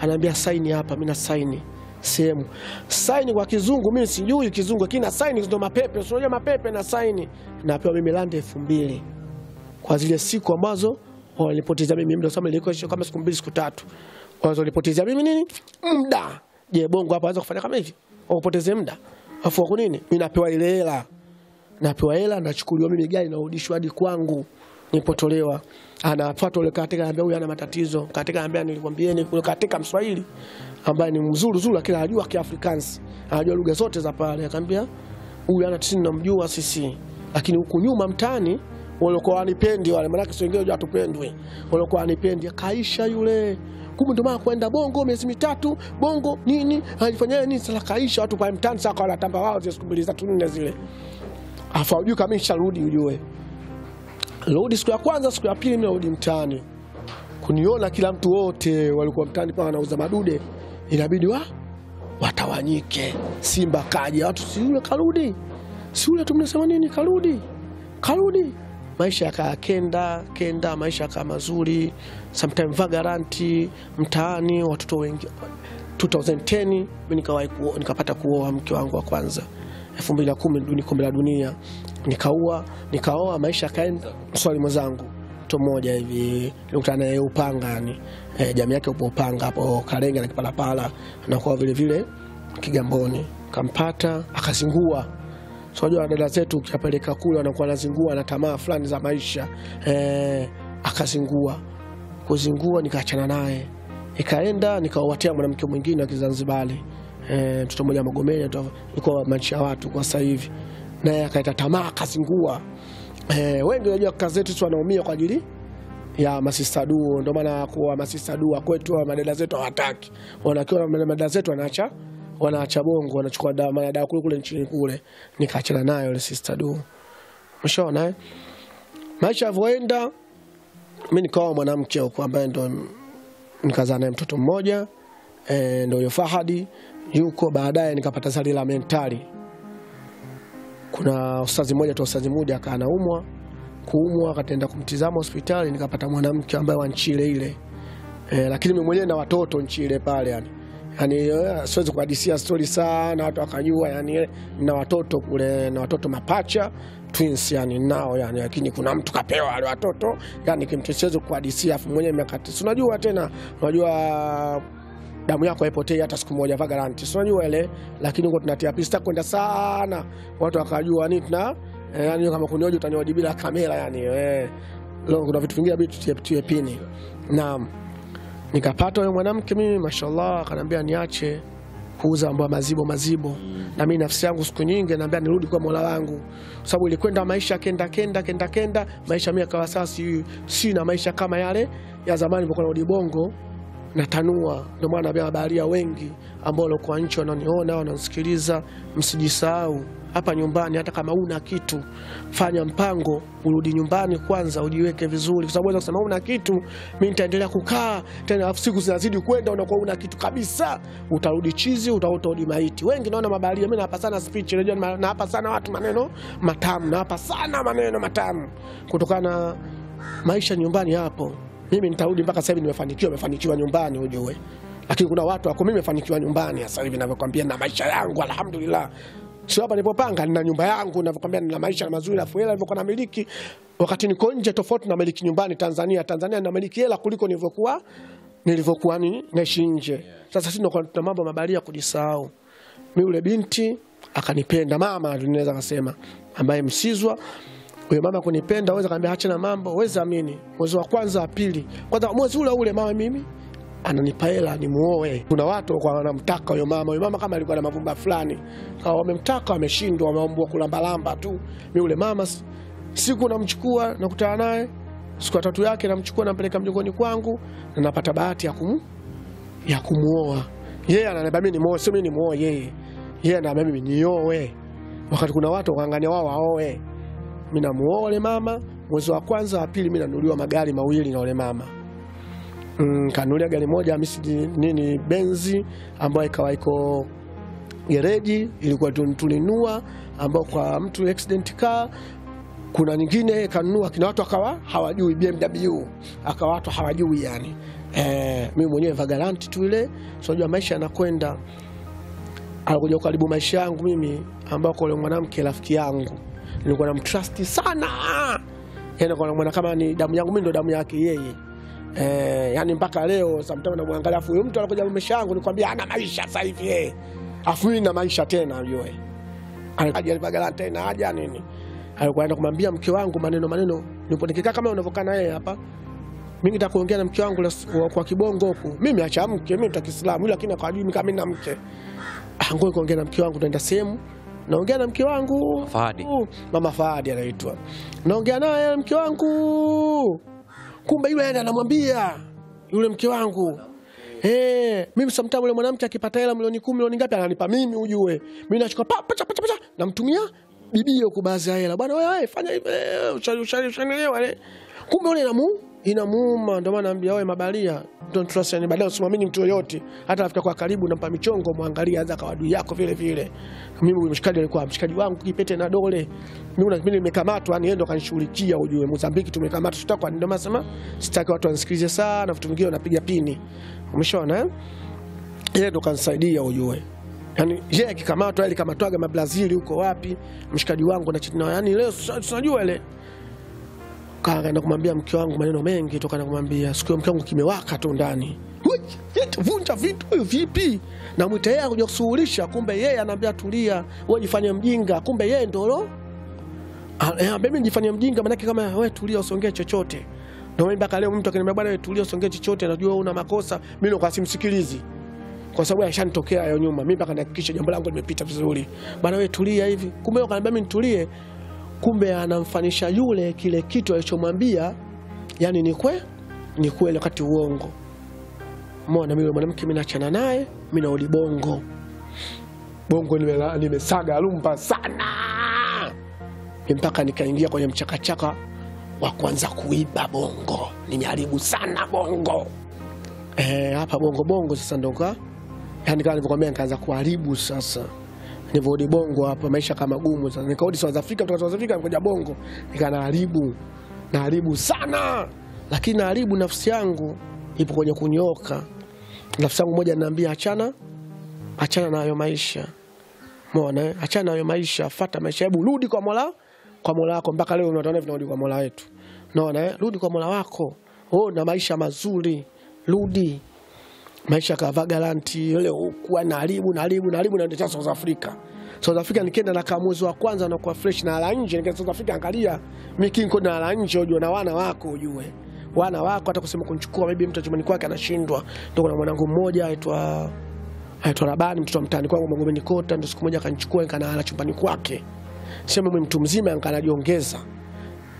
anaambia saini hapa, mimi na saini sehemu saini kwa kizungu mimi sijui kizungu lakini na saini ndo mapepe unajua mapepe na saini napewa mimi landi elfu mbili kwa zile siku ambazo walipoteza mimi muda sema ilikuwa sio kama siku mbili siku tatu. Kwanza walipoteza mimi nini? Muda. Je bongo hapa anaweza kufanya kama hivi? Wakupoteze muda? Afu wako nini? Mimi napewa ile hela. Napewa hela nachukuliwa mimi gari narudishwa hadi kwangu. Nipotolewa anafuata yule katika anambia huyu ana matatizo. Katika anambia nilikwambieni kule katika mswahili ambaye ni mzuri zuri lakini anajua kiafrikansi. Anajua lugha zote za pale. Akaambia huyu ana tisini namjua sisi. Lakini huku nyuma mtaani walikuwa wanipendi wale manake sio wengine hatupendwi. Walikuwa wanipendi. Kaisha yule. Kumbe ndio maana kwenda bongo miezi mitatu bongo nini alifanya nini? Sasa kaisha watu pale mtaani sasa wanatamba wao zile siku mbili za nne zile. Afa ujue kama nisharudi ujue. Rudi siku ya kwanza siku ya pili mimi narudi mtaani. Kuniona kila mtu wote walikuwa mtaani pale wanauza madude. Inabidi wa watawanyike. Simba kaja watu si yule karudi. Si yule tumnasema nini karudi. Karudi maisha yakaa kenda kenda maisha yakaa mazuri sometime vagaranti mtaani watoto wengi 2010 mimi nikawahi nikapata kuoa mke wangu wa kwanza. 2010 ni kombe la dunia. Nikaua nikaoa maisha yakaenda. Swali mwenzangu mtu mmoja hivi nilikutana naye Upanga yani e, jamii yake upo Upanga hapo Kalenga na Kipalapala anakuwa vile vile Kigamboni. Kampata akazingua so dada zetu ukiapeleka kule wanakuwa nazingua na tamaa fulani za maisha. E, akazingua. Kuzingua nikaachana naye. Ikaenda nikawatia mwanamke mwingine wa Kizanzibari. E, mtoto mmoja Magomeni tu- maisha ya watu kwa sasa hivi. Naye akaita tamaa akazingua. E, wengi unajua kaka zetu wanaumia kwa ajili ya masista duo, ndio maana kuwa masista duo kwetu madada zetu hawataki, wanakiwa madada zetu wanaacha wanaacha bongo, wanachukua dawa dawa kule kule nchini kule, nikaachana nayo ile sister du. Mshaona eh? Maisha yavyoenda, mimi nikawa mwanamke huko ambaye ndo nikazaa naye mtoto mmoja e, ndo huyo Fahadi yuko. Baadaye nikapata zali la mentali. Kuna ustazi mmoja tu, ustazi mmoja akaa anaumwa kuumwa, akatenda kumtizama hospitali, nikapata mwanamke ambaye wa nchi ile ile e, lakini mimi mwenyewe na watoto nchi ile pale yani yani eh, siwezi kuhadisia stori sana watu wakajua yani eh, na watoto kule na watoto mapacha twins yani nao yani lakini kuna mtu kapewa wale watoto yani siwezi kuhadisia afu mwenyewe miaka tisa unajua tena unajua damu yako haipotei hata siku moja va garanti si unajua ile lakini huko tunatia pista kwenda sana watu wakajua ni tuna eh, yani kama kunioje utanioji bila kamera yani eh kuna vitu vingine bidi tutie pini. Naam nikapata huyo mwanamke mimi mashallah akanambia niache kuuza mambo ya mazibo mazibo. Na mimi nafsi yangu siku nyingi naambia nirudi kwa Mola wangu. Kwa sababu ilikwenda maisha kenda kenda kenda kenda maisha mimi akawa sasa si, na maisha kama yale ya zamani nilipokuwa narudi bongo. Natanua. Ndio maana naambia mabaharia wengi ambao walikuwa nchi wananiona wananisikiliza msijisahau hapa nyumbani hata kama una kitu fanya mpango urudi nyumbani kwanza ujiweke vizuri. Kwa sababu unaweza kusema una kitu mimi nitaendelea kukaa tena afu siku zinazidi kwenda unakuwa una kitu kabisa. Utarudi chizi utarudi maiti. Wengi naona mabalia, mimi nawapa sana speech unajua na- nawapa sana watu maneno matamu nawapa sana maneno matamu. Kutokana na maisha nyumbani hapo mimi nitarudi mpaka sasa hivi nimefanikiwa nimefanikiwa nyumbani ujue. Lakini kuna watu wako mimi nimefanikiwa nyumbani sasa hivi ninavyokuambia na maisha yangu alhamdulillah sio hapa nilipopanga nina nyumba yangu ninavyokuambia nina maisha mazuri alafu hela nilivyokuwa namiliki. Wakati niko nje tofauti na miliki nyumbani Tanzania. Tanzania namiliki hela kuliko nilivyokuwa nilivyokuwa ni naishi nje. Sasa sisi ndio tuna mambo mabalia kujisahau. Mimi yule binti akanipenda mama tunaweza kusema ambaye msizwa. Huyo mama kunipenda aweza kaambia acha na mambo. Weza amini. Mwezi wa kwanza wa pili. Kwanza mwezi ule ule mama mimi ananipa hela nimuoe. Kuna watu walikuwa wanamtaka huyo mama. Huyo mama kama alikuwa na mavumba fulani, kawa wamemtaka, wameshindwa, wameambua kulambalamba tu. Mi ule mama siku namchukua, nakutana naye siku ya tatu yake, namchukua nampeleka mjongoni kwangu, na napata bahati ya kum ya kumuoa yeye. Ananiambia mimi nimuoe, sio mimi nimuoe yeye. Yeye ananiambia mimi nioe, wakati kuna watu wakaangania wao waoe. Mimi namuoa yule mama. Mwezi wa kwanza wa pili, mimi nanunuliwa magari mawili na yule mama mm, kanulia gari moja misi nini benzi ambayo ikawa iko gereji ilikuwa tu- tulinua ambao kwa mtu accident car kuna nyingine kanunua kina watu akawa hawajui BMW akawa watu hawajui yani. Eh, mimi mwenyewe vagaranti tu ile unajua maisha yanakwenda. Alikuja karibu maisha yangu mimi ambako yule mwanamke rafiki yangu nilikuwa namtrust sana. Yani kwa mwana kama ni damu yangu mimi ndo damu yake yeye Eh, yani mpaka leo sometimes namwangalia afu huyu mtu anakuja mume wangu nikwambia ana maisha sasa hivi eh. Afu ina na maisha tena yeye. Anaje alipagala tena haja nini? Alikuwa anaenda kumwambia mke wangu maneno maneno nipo nikikaa kama unavyokaa na yeye hapa. Mimi nitakuongea na mke wangu kwa, kwa kibongo huku. Mimi acha mke, mimi nitakiislamu lakini akajui kama mimi na mke. Ah, ngoja kuongea na mke wangu tunaenda sehemu. Naongea na mke wangu. Fahadi. Mama Fahadi anaitwa. Naongea naye mke wangu kumbe yule anamwambia yule mke wangu Eh, mimi sometimes yule mwanamke akipata hela milioni kumi milioni ngapi ananipa mimi ujue. Mimi nachukua pa pacha pacha pacha namtumia bibi huko baadhi ya hela. Bwana wewe fanya hivi eh, ushari ushari wewe. Kumbe yule inamu inamuuma ndio maana naambia wawe mabalia don't trust any baadaye usimwamini mtu yoyote. Hata afika kwa karibu nampa michongo mwangalia anza kwa adui yako vile vile. Mimi huyu mshikaji alikuwa mshikaji wangu kipete na dole. Mimi na mimi nimekamatwa ni yeye kanishughulikia ujue Mozambiki tumekamatwa tutakwa ndio maana sema sitaki watu wanisikilize sana vitu vingine wanapiga pini. Umeshaona eh? Yeye ndo kanisaidia ujue. yani yeye akikamatwa alikamatwaga mabrazili huko wapi mshikaji wangu na chini yani leo tunajua ile kaenda kumwambia mke wangu maneno mengi toka na kumwambia siku hiyo mke wangu kimewaka tu ndani. Vunja vitu huyu vipi? Namwita yeye akuja kusuhulisha kumbe yeye anaambia tulia wewe jifanye mjinga kumbe yeye ndolo Ah, eh, mimi nijifanye mjinga manake kama wewe tulia usiongee chochote. Ndio mimi mpaka leo mtu akiniambia bwana wewe tulia usiongee chochote najua una makosa mimi ndo kasimsikilizi kwa sababu yashanitokea nyuma mimi mpaka jambo langu limepita vizuri. Bwana wewe tulia hivi. Kumbe mimi nitulie kumbe anamfanisha yule kile kitu alichomwambia yani ni kwe ni kweli wakati uongo. Mona mimi mwanamke mimi naachana naye mimi narudi bongo. Bongo nimesaga lumba sana. Mpaka nikaingia kwenye mchakachaka wa kwanza kuiba bongo. Nimeharibu sana bongo. Eh, hapa bongo bongo sasa ndoka, yani kama nilivyokuambia nikaanza kuharibu sasa nilivyorudi bongo hapa maisha kama gumu sasa nikarudi South Africa kutoka South Africa nikaja bongo nikanaharibu naharibu sana lakini naharibu nafsi yangu ipo kwenye kunyoka nafsi yangu moja naambia achana achana na hayo maisha Umeona eh? Achana na hayo maisha, fuata maisha, hebu rudi kwa Mola, kwa Mola wako. Mpaka leo unaona tunarudi kwa Mola wetu. Unaona eh? Rudi kwa Mola wako. Oh, na maisha mazuri. Rudi. Maisha kava garanti ile huku naribu naribu naribu ndio South Africa. South Africa nikienda na kama mwezi wa kwanza na kwa fresh na ala nje nikaenda South Africa angalia mimi kinko na ala nje ujue na wana wako ujue. Wana wako hata kusema kunichukua maybe mtu chumbani kwake anashindwa. Ndio kuna mwanangu mmoja aitwa aitwa Rabani mtoto wa mtaani kwangu Magomeni Kota ndio siku moja akanichukua nikanala chumbani kwake. Sema mimi mtu mzima nikanajiongeza.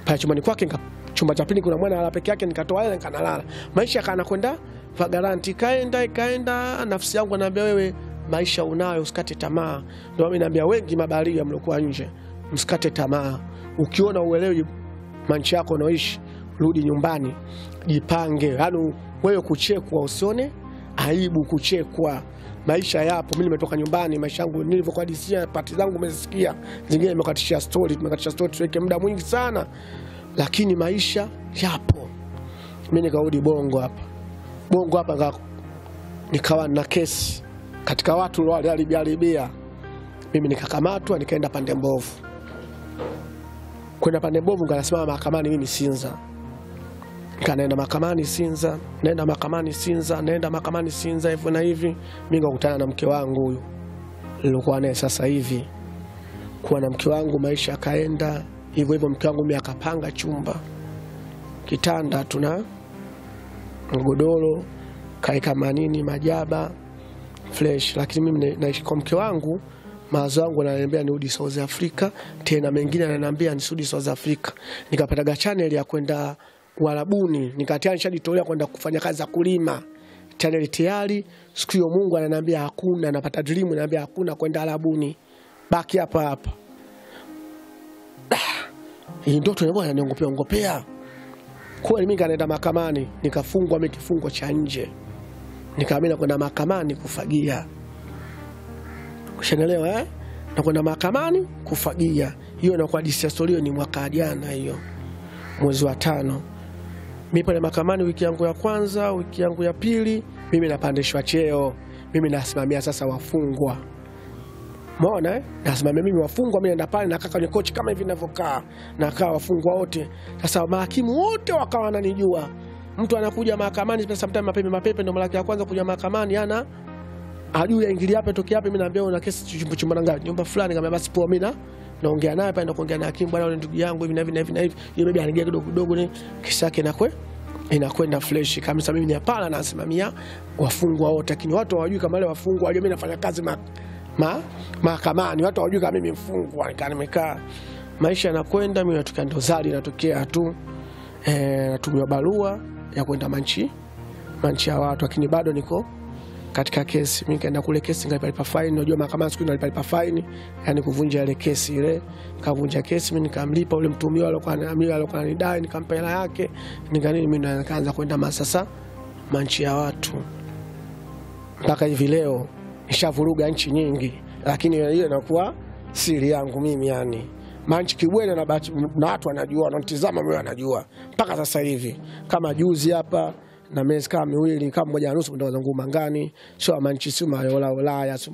Pale chumbani kwake nika chumba cha pili kuna mwana ala peke yake nikatoa hela nikanalala. Maisha yakaanza kwenda vagaranti kaenda ikaenda nafsi yangu anaambia wewe maisha unayo usikate tamaa. Ndio mimi naambia wengi mabaharia mliokuwa nje msikate tamaa. Ukiona uelewi manchi yako unaoishi rudi nyumbani jipange. Yaani wewe kuchekwa usione aibu kuchekwa. Maisha yapo. Mimi nimetoka nyumbani, maisha yangu nilivyokuwa disia, pati zangu umezisikia, zingine nimekatishia story, tumekatisha story tuweke muda mwingi sana, lakini maisha yapo. Mimi nikarudi Bongo hapa, Bongo hapa kako. nikawa na kesi katika watu waliharibia haribia, mimi nikakamatwa, nikaenda pande mbovu. Kwenda pande mbovu, nikanasimama mahakamani mimi Sinza nikanaenda mahakamani Sinza, naenda mahakamani Sinza, naenda mahakamani Sinza, hivyo na hivi. Mimi nikakutana na mke wangu huyu nilikuwa naye sasa hivi, kuwa na mke wangu, maisha akaenda hivyo hivyo. Mke wangu mimi akapanga chumba, kitanda tuna godoro, kaeka manini majaba fresh, lakini mimi na- naishi kwa mke wangu. Mawazo yangu ananiambia nirudi South Africa, tena mengine ananiambia nisudi South Africa. Nikapata channel ya kwenda Uarabuni, nikatia nishajitolea kwenda kufanya kazi za kulima channel tayari. Siku hiyo Mungu ananiambia hakuna, napata dream ananiambia hakuna kwenda Arabuni, baki hapa hapa. Ah, Hii ndoto ilikuwa inaniongopea ongopea kweli. Mimi kanaenda mahakamani, nikafungwa mimi kifungo cha nje, nikaamini kwenda mahakamani kufagia Ushanelewa eh? Na kwenda mahakamani kufagia. Hiyo inakuwa historia ni mwaka jana hiyo. Mwezi wa tano. Mimi pale mahakamani wiki yangu ya kwanza, wiki yangu ya pili, mimi napandishwa cheo. Mimi nasimamia sasa wafungwa. Umeona eh? Nasimamia mimi wafungwa, mimi naenda pale nakaa kwenye kochi kama hivi ninavyokaa. Nakaa wafungwa wote. Sasa mahakimu wote wakawa wananijua. Mtu anakuja mahakamani sometimes mapepe mapepe ndio mara ya kwanza kuja mahakamani ana hajui aingilia hapa toki hapa. Mimi naambia una kesi chumba chumba ngapi? Nyumba fulani. Kama basi poa, mimi na naongea naye pale, nakuongea na hakimu, bwana, yule ndugu yangu hivi na hivi na hivi na hivi, yule bibi anaingia kidogo kidogo, ni kesi yake inakwe inakwenda fresh kabisa. Mimi ni hapana, nasimamia wafungwa wote, lakini watu hawajui kama wale wafungwa wajua mimi nafanya kazi ma ma mahakamani, watu hawajui kama mimi mfungwa, nikaa nimekaa, maisha yanakwenda, mimi natokea ndo zali natokea tu eh, natumiwa barua ya kwenda manchi manchi ya watu, lakini bado niko katika kesi. Mimi kaenda kule kesi nikalipa faini. Unajua mahakamani siku nalipa faini, yani kuvunja ile kesi ile. Nikavunja kesi mimi nikamlipa ule mtumio aliokuwa ananiamia aliokuwa ananidai, nikampa hela yake. Nika nini mimi ndo nikaanza kwenda masasa manchi ya watu. Mpaka hivi leo nishavuruga nchi nyingi, lakini hiyo inakuwa siri yangu mimi yani. Manchi kibwene na na watu wanajua, wanatizama mimi wanajua. Mpaka sasa hivi kama juzi hapa na miezi kama miwili kama moja na nusu ndo zangu mangani. Sio manchi sio yola Ulaya sio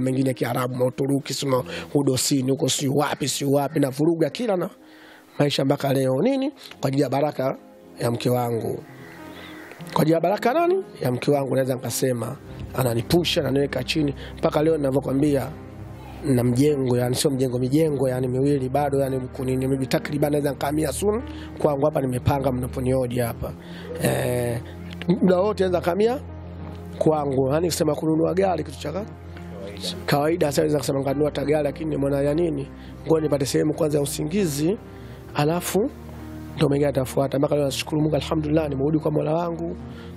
mengine Kiarabu ma Uturuki sio udosini huko sio wapi sio wapi. Na vuruga kila na maisha mpaka leo. Nini? Kwa ajili ya baraka ya mke wangu kwa ya baraka nani ya mke wangu naweza nikasema ananipusha naniweka chini. Mpaka leo ninavyokwambia na mjengo yani sio mjengo mijengo yani miwili bado yani kunini mimi takriban naweza nikahamia soon kwangu hapa nimepanga mnaponiodi hapa. Eh muda wote naweza kamia kwangu. Yani kusema kununua gari kitu cha kawaida. Sasa naweza kusema nganunua hata gari lakini nimeona ya nini? Ngoja nipate sehemu kwanza ya usingizi alafu ndo mengine atafuata. Mpaka leo nashukuru Mungu, alhamdulillah, nimerudi kwa Mola wangu.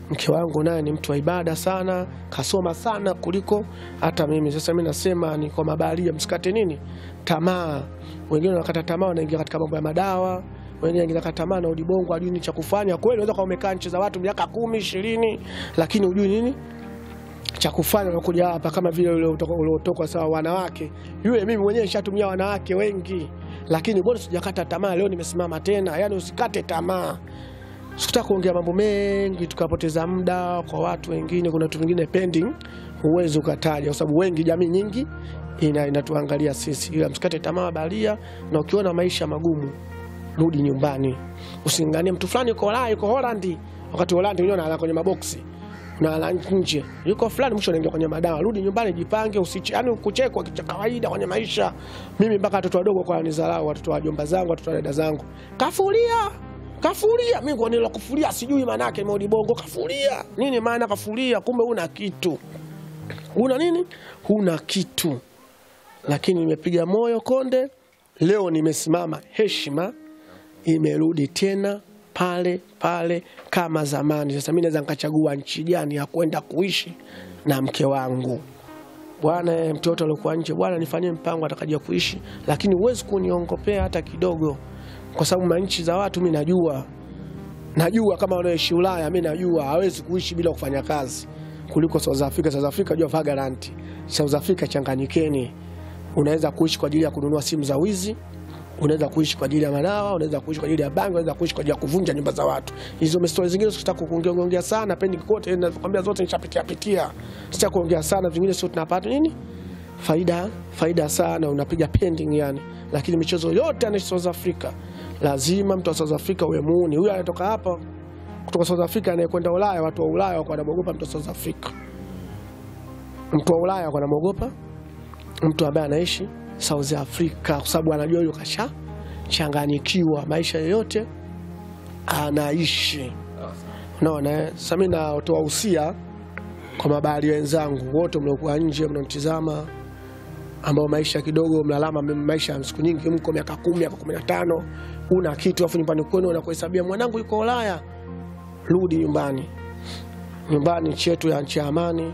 Mke wangu naye ni mtu wa ibada sana, kasoma sana kuliko hata mimi. Sasa mimi nasema ni kwa mabaharia, msikate nini tamaa. Wengine wanakata tamaa, wanaingia katika mambo ya madawa wengine katika tamaa na udibongo, hajui nini cha kufanya. Kweli unaweza kuwa umekaa nchi za watu miaka kumi ishirini, lakini hujui nini cha kufanya unakuja hapa kama vile ule uliotoka sawa wanawake yule mimi mwenyewe nishatumia wanawake wengi lakini bado sijakata tamaa leo nimesimama tena. Yani usikate tamaa. Sikutaka kuongea mambo mengi tukapoteza muda kwa watu wengine. Kuna vitu vingine pending huwezi ukataja kwa sababu wengi jamii nyingi ina, inatuangalia sisi. Ila msikate tamaa balia, na ukiona maisha magumu rudi nyumbani. Usinganie mtu fulani yuko Holandi wakati Holandi unaona kwenye maboksi unalala nje, yuko fulani, mwisho anaingia kwenye madawa. Rudi nyumbani, jipange, usiche, yani kuchekwa kicha kawaida kwenye maisha. Mimi mpaka watoto wadogo kwa nizarau, watoto wa jomba zangu, watoto wa dada zangu, kafulia kafulia. Mimi kwa nilo kufulia sijui maana yake, Maudi bongo. Kafulia nini maana kafulia? Kumbe una kitu, una nini? Huna kitu, lakini nimepiga moyo konde. Leo nimesimama, heshima imerudi tena pale pale kama zamani. Sasa mimi naweza nikachagua nchi gani ya kwenda kuishi na mke wangu. Bwana, mtoto alikuwa nje, bwana nifanyie mpango atakaja kuishi, lakini huwezi kuniongopea hata kidogo, kwa sababu manchi za watu mimi najua, najua kama wanaoishi Ulaya, mimi najua hawezi kuishi bila kufanya kazi kuliko South Africa. South Africa jua vagaranti. South Africa changanyikeni, unaweza kuishi kwa ajili ya kununua simu za wizi unaweza kuishi kwa ajili ya madawa, unaweza kuishi kwa ajili ya bangi, unaweza kuishi kwa ajili ya kuvunja nyumba za watu. Hizo stori zingine sitaki kuongea sana, pendi kote, nakwambia zote nishapitia pitia, sitaki kuongea sana, vingine sio tunapata nini faida faida sana, unapiga pending yani. Lakini michezo yote anaishi South Africa, lazima mtu wa South Africa uwe muuni. Huyu anatoka hapa kutoka South Africa anayekwenda Ulaya, watu wa Ulaya wako wanamwogopa mtu wa South Africa. Mtu wa Ulaya wako wanamwogopa mtu ambaye anaishi South Africa kwa sababu anajua yule kasha changanyikiwa maisha yoyote anaishi. Unaona, sasa mimi natoa usia kwa mabahari wenzangu wote mliokuwa nje mnamtizama, ambao maisha kidogo mlalama, maisha ya siku nyingi, mko miaka kumi, miaka kumi na tano, una kitu afu nyumbani kwenu unakuhesabia mwanangu yuko Ulaya. Rudi nyumbani, nyumbani nchi yetu ya nchi ya amani.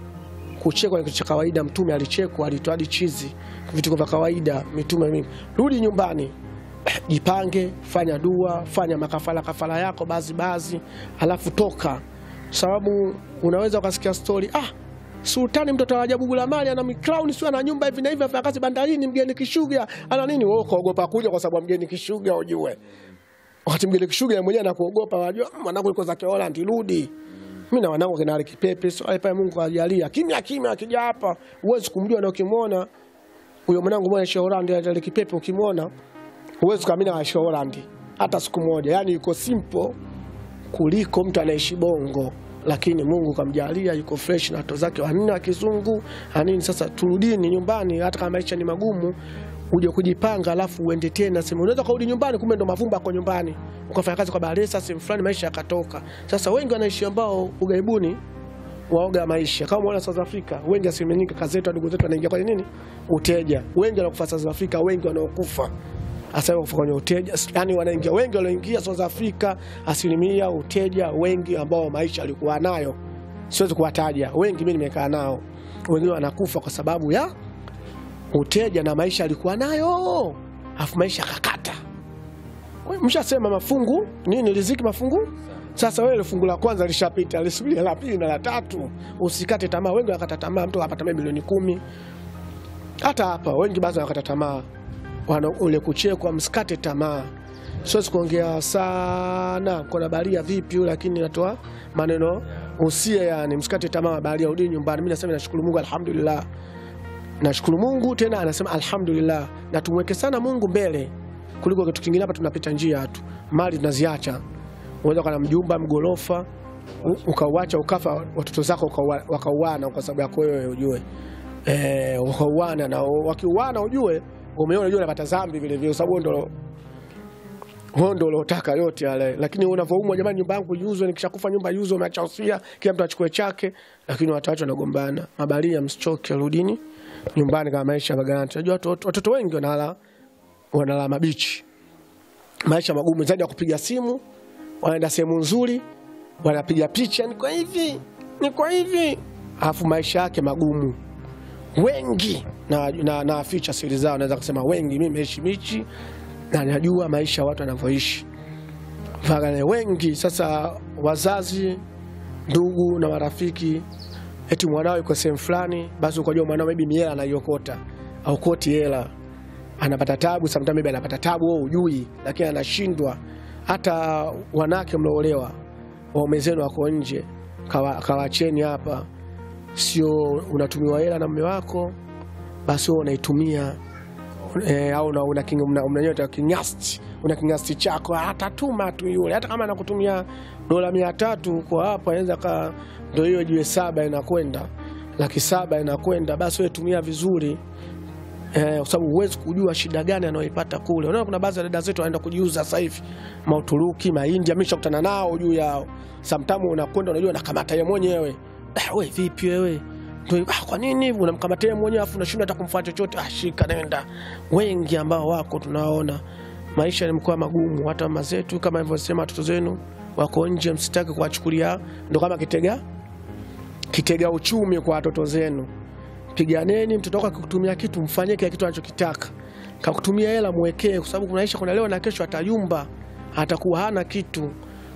Kuchekwa ni kitu cha kawaida. Mtume alichekwa, alitoa hadi chizi, vitu vya kawaida. Mitume mimi, rudi nyumbani, <clears throat> jipange, fanya dua, fanya makafala kafala yako bazi bazi, alafu toka, sababu unaweza ukasikia stori ah, Sultani mtoto wa ajabu gula mali ana crown sio ana nyumba hivi na hivi, afanya kazi bandarini, mgeni kishuga ana nini. Wewe ukaogopa kuja kwa sababu mgeni kishuga, ujue. Wakati mgeni kishuga mwenyewe anakuogopa, wajua mwanangu yuko zake Holland, rudi mimi na wanangu kina Ali Kipepe, so alipa Mungu ajalia kimya kimya, akija hapa. Huwezi kumjua, na ukimwona huyo mwanangu mwana Aisha Holland, Ali Kipepe, ukimwona huwezi kuamini Aisha Holland hata siku moja, yani yuko simple kuliko mtu anaishi Bongo, lakini Mungu kamjalia yuko fresh na watoto zake wanne wa kizungu anini. Sasa turudini nyumbani, hata kama maisha ni magumu uje kujipanga, alafu uende tena sema, unaweza kurudi nyumbani, kumbe ndo mavumba yako nyumbani, ukafanya kazi kwa Baresa sehemu fulani, maisha yakatoka. Sasa wengi wanaishi ambao ugaibuni waoga maisha. Kama unaona South Africa, wengi asimenyika kazi zetu, ndugu zetu wanaingia kwenye nini, uteja. Wengi wanakufa South Africa, wengi wanaokufa. Hasa kufa kwenye uteja, yani wanaingia wengi walioingia South Africa, asilimia uteja, wengi ambao maisha alikuwa nayo, siwezi kuwataja. Wengi, mimi nimekaa nao, wengine wanakufa kwa sababu ya uteja na maisha alikuwa nayo, afu maisha akakata. Mshasema mafungu nini, riziki mafungu. Sasa wewe fungu la kwanza lishapita, lisubiri la pili na la tatu. Usikate tamaa. Wengi wakata tamaa, mtu akapata milioni kumi. Hata hapa wengi bado wakata tamaa, wana ule kuchekwa. Msikate tamaa. Siwezi kuongea sana kwa baria vipi, lakini natoa maneno usia, yani msikate tamaa, baria udi nyumbani. Mimi nasema nashukuru Mungu, alhamdulillah nashukuru Mungu tena, anasema alhamdulillah, na tumweke sana Mungu mbele kuliko kitu kingine. Hapa tunapita njia tu, mali tunaziacha. Unaweza kana mjumba mgorofa ukauacha ukafa, watoto zako wakauana kwa sababu yako wewe, ujue eh, wakauana na wakiuana, ujue umeona, ujue unapata dhambi vile vile, sababu ndo huo ndo uliotaka yote yale, lakini unavyoumwa, jamani, nyumba yangu iuzwe, nikishakufa nyumba iuzwe, umeacha usia, kila mtu achukue chake, lakini watu wanagombana. Mabalia, msichoke, rudini nyumbani kama maisha magaranti. Unajua watoto wengi wanala wanalala mabichi, maisha magumu zaidi ya kupiga simu, wanaenda sehemu nzuri, wanapiga picha, ni kwa hivi, ni kwa hivi, alafu maisha yake magumu wengi, na, na, na ficha siri zao, naweza kusema wengi. Mimi nimeishi michi na najua maisha watu wanavyoishi vagane wengi. Sasa wazazi, ndugu na marafiki eti mwanao yuko sehemu fulani, basi ukajua mwanao maybe miela anaiokota au koti hela anapata tabu, sometimes maybe anapata tabu, wewe hujui, lakini anashindwa. Hata wanawake mlioolewa waume zenu wako nje, kawacheni hapa, sio unatumiwa hela na mume wako, basi huo unaitumia e, au una, una, una, una, kingasti una kingasti chako atatuma tu yule, hata kama anakutumia dola mia tatu kwa hapo, anaweza ka ndo hiyo jue saba inakwenda. Laki saba inakwenda, basi wewe tumia vizuri eh, kwa sababu huwezi kujua shida gani anayoipata kule. Unaona, kuna baadhi ya dada zetu wanaenda kujiuza sasa hivi Mauturuki, Maindia, mimi nishakutana nao juu yao. Sometimes unakwenda unajua nakamata yeye mwenyewe ah, we vipi wewe ndio ah, kwa nini hivi unamkamata yeye mwenyewe afu unashindwa hata kumfuata chochote? Ah, shika nenda. Wengi ambao wako tunaona maisha yamekuwa magumu, hata mama zetu kama alivyosema, watoto zenu wako nje, msitaki kuwachukulia ndo kama kitega kitega uchumi kwa watoto zenu. Piganeni, mtoto wako akikutumia kitu mfanyie kile kitu anachokitaka. Kakutumia hela mwekee, kwa sababu kunaisha, kuna leo na kesho atayumba, atakuwa hana kitu.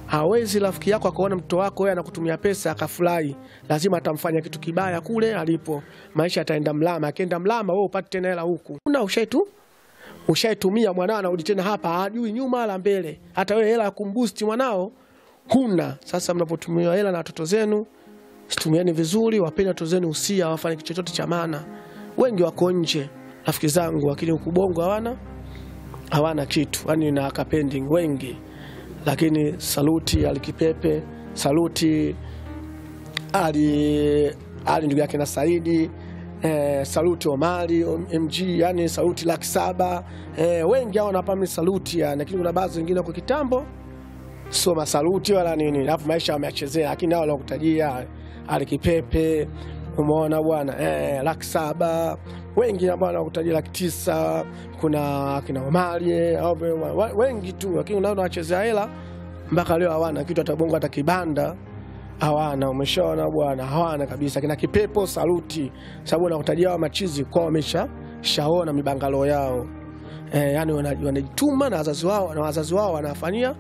Hawezi rafiki yako akaona mtoto wako wewe anakutumia pesa akafurahi, lazima atamfanya kitu kibaya kule alipo. Maisha ataenda mlama, akienda mlama wewe upate tena hela huku. Una ushai tu ushaitumia mwanao anarudi tena hapa, hajui nyuma wala mbele. Hata wewe hela ya kumboost mwanao huna. Sasa mnapotumia hela na watoto zenu situmieni vizuri, wapenda tuzeni usia, wafanye chochote cha maana. Wengi wako nje, rafiki zangu, lakini huku Bongo hawana hawana kitu, yani na kapending wengi. Lakini saluti Alikipepe, saluti Ali Ali ndugu yake na Saidi eh, saluti Omari MG, yani saluti laki saba eh, wengi hao wanapa mimi saluti yani, lakini kuna baadhi wengine kwa kitambo sio masaluti wala nini, alafu maisha wameachezea, lakini hao wanakutajia Alikipepe, umeona bwana eh, laki saba wengi ambao wanakutajia laki tisa kuna kina Omari wengi tu, lakini unaona wachezea hela mpaka leo hawana kitu, atabongo hata kibanda hawana. Umeshaona bwana, hawana kabisa. Kina Kipepo saluti, sababu nakutajia wa machizi kwa wamesha shaona mibangalo yao eh, yani wanajituma na wazazi wao na wazazi wao wanafanyia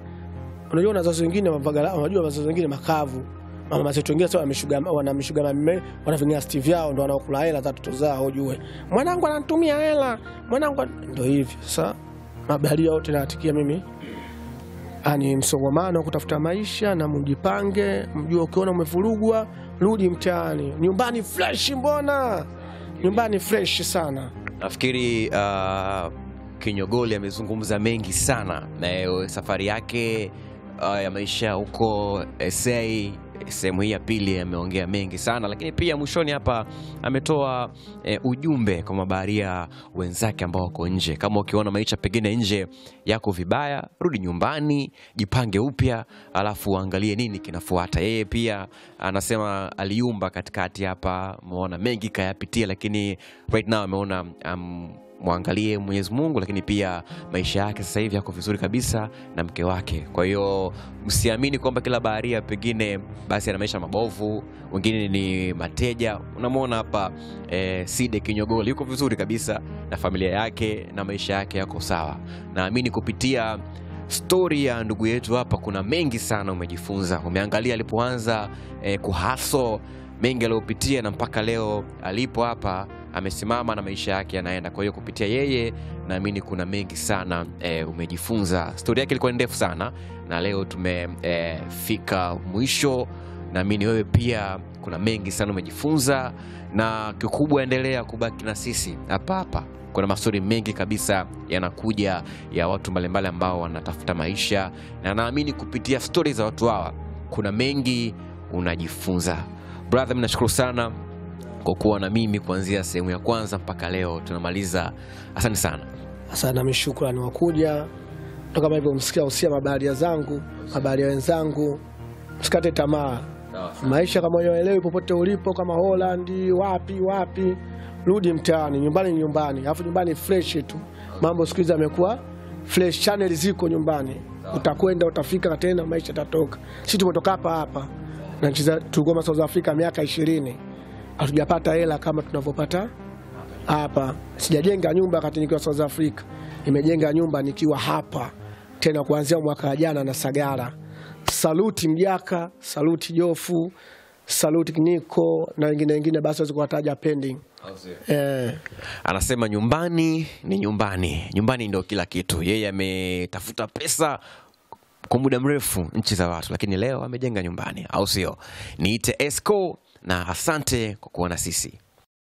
Unajua na wazazi wengine wanajua wazazi wengine makavu. Mama wengine wanavingia ndo wanaokula hela za zao. Mwanangu hela. Mwanangu ndo hivyo. Sasa yote naatikia mimi ani kutafuta maisha na mjipange, mjue ukiona umevurugwa rudi mtaani. Nyumbani fresh mbona? Nyumbani fresh sana. Nafikiri uh, Kinyogoli amezungumza mengi sana na safari yake uh, ya maisha huko SA sehemu hii ya pili ameongea mengi sana, lakini pia mwishoni hapa ametoa e, ujumbe kwa mabaharia wenzake ambao wako nje. Kama ukiona maisha pengine nje yako vibaya, rudi nyumbani, jipange upya, alafu uangalie nini kinafuata. Yeye pia anasema aliumba katikati hapa, ameona mengi kayapitia, lakini right now ameona um, mwangalie Mwenyezi Mungu, lakini pia maisha yake sasa hivi yako vizuri kabisa na mke wake. Kwa hiyo msiamini kwamba kila baharia pengine basi ana maisha mabovu, wengine ni mateja. Unamwona hapa e, Side Kinyogoli yuko vizuri kabisa na familia yake na maisha yake yako sawa. Naamini kupitia stori ya ndugu yetu hapa kuna mengi sana umejifunza. Umeangalia alipoanza e, kuhaso mengi aliyopitia na mpaka leo alipo hapa amesimama na maisha yake yanaenda. Kwa hiyo kupitia yeye naamini kuna mengi sana e, umejifunza. Stori yake ilikuwa ndefu sana na leo tumefika e, mwisho. Naamini wewe pia kuna mengi sana umejifunza, na kikubwa endelea kubaki na sisi hapa hapa. Kuna mastori mengi kabisa yanakuja ya watu mbalimbali ambao wanatafuta maisha, na naamini kupitia stori za watu hawa kuna mengi unajifunza. Brother, mi nashukuru sana kwa kuwa na mimi kuanzia sehemu ya kwanza mpaka leo tunamaliza. Asante sana. Asante nami shukrani wakuja to kama ilivyomsikia usia mabaharia zangu, mabaharia wenzangu, msikate tamaa. Maisha kama unaelewi, popote ulipo, kama Holland, wapi wapi, rudi mtaani. Nyumbani ni nyumbani, alafu nyumbani fresh tu. Mambo siku hizi amekuwa fresh, channel ziko nyumbani, utakwenda utafika tena, maisha yatatoka. Sisi tumetoka hapa hapa na tulikuwa South Africa miaka ishirini, hatujapata hela kama tunavyopata hapa. Sijajenga nyumba wakati nikiwa South Africa, nimejenga nyumba nikiwa hapa tena kuanzia mwaka jana na Sagara. Saluti Mjaka, saluti Jofu, saluti Niko na wengine wengine, basi wezi kuwataja pending eh. Anasema nyumbani ni nyumbani, nyumbani ndio kila kitu. Yeye ametafuta pesa kwa muda mrefu nchi za watu, lakini leo amejenga nyumbani, au sio? Niite Esco na asante kwa kuwa na sisi.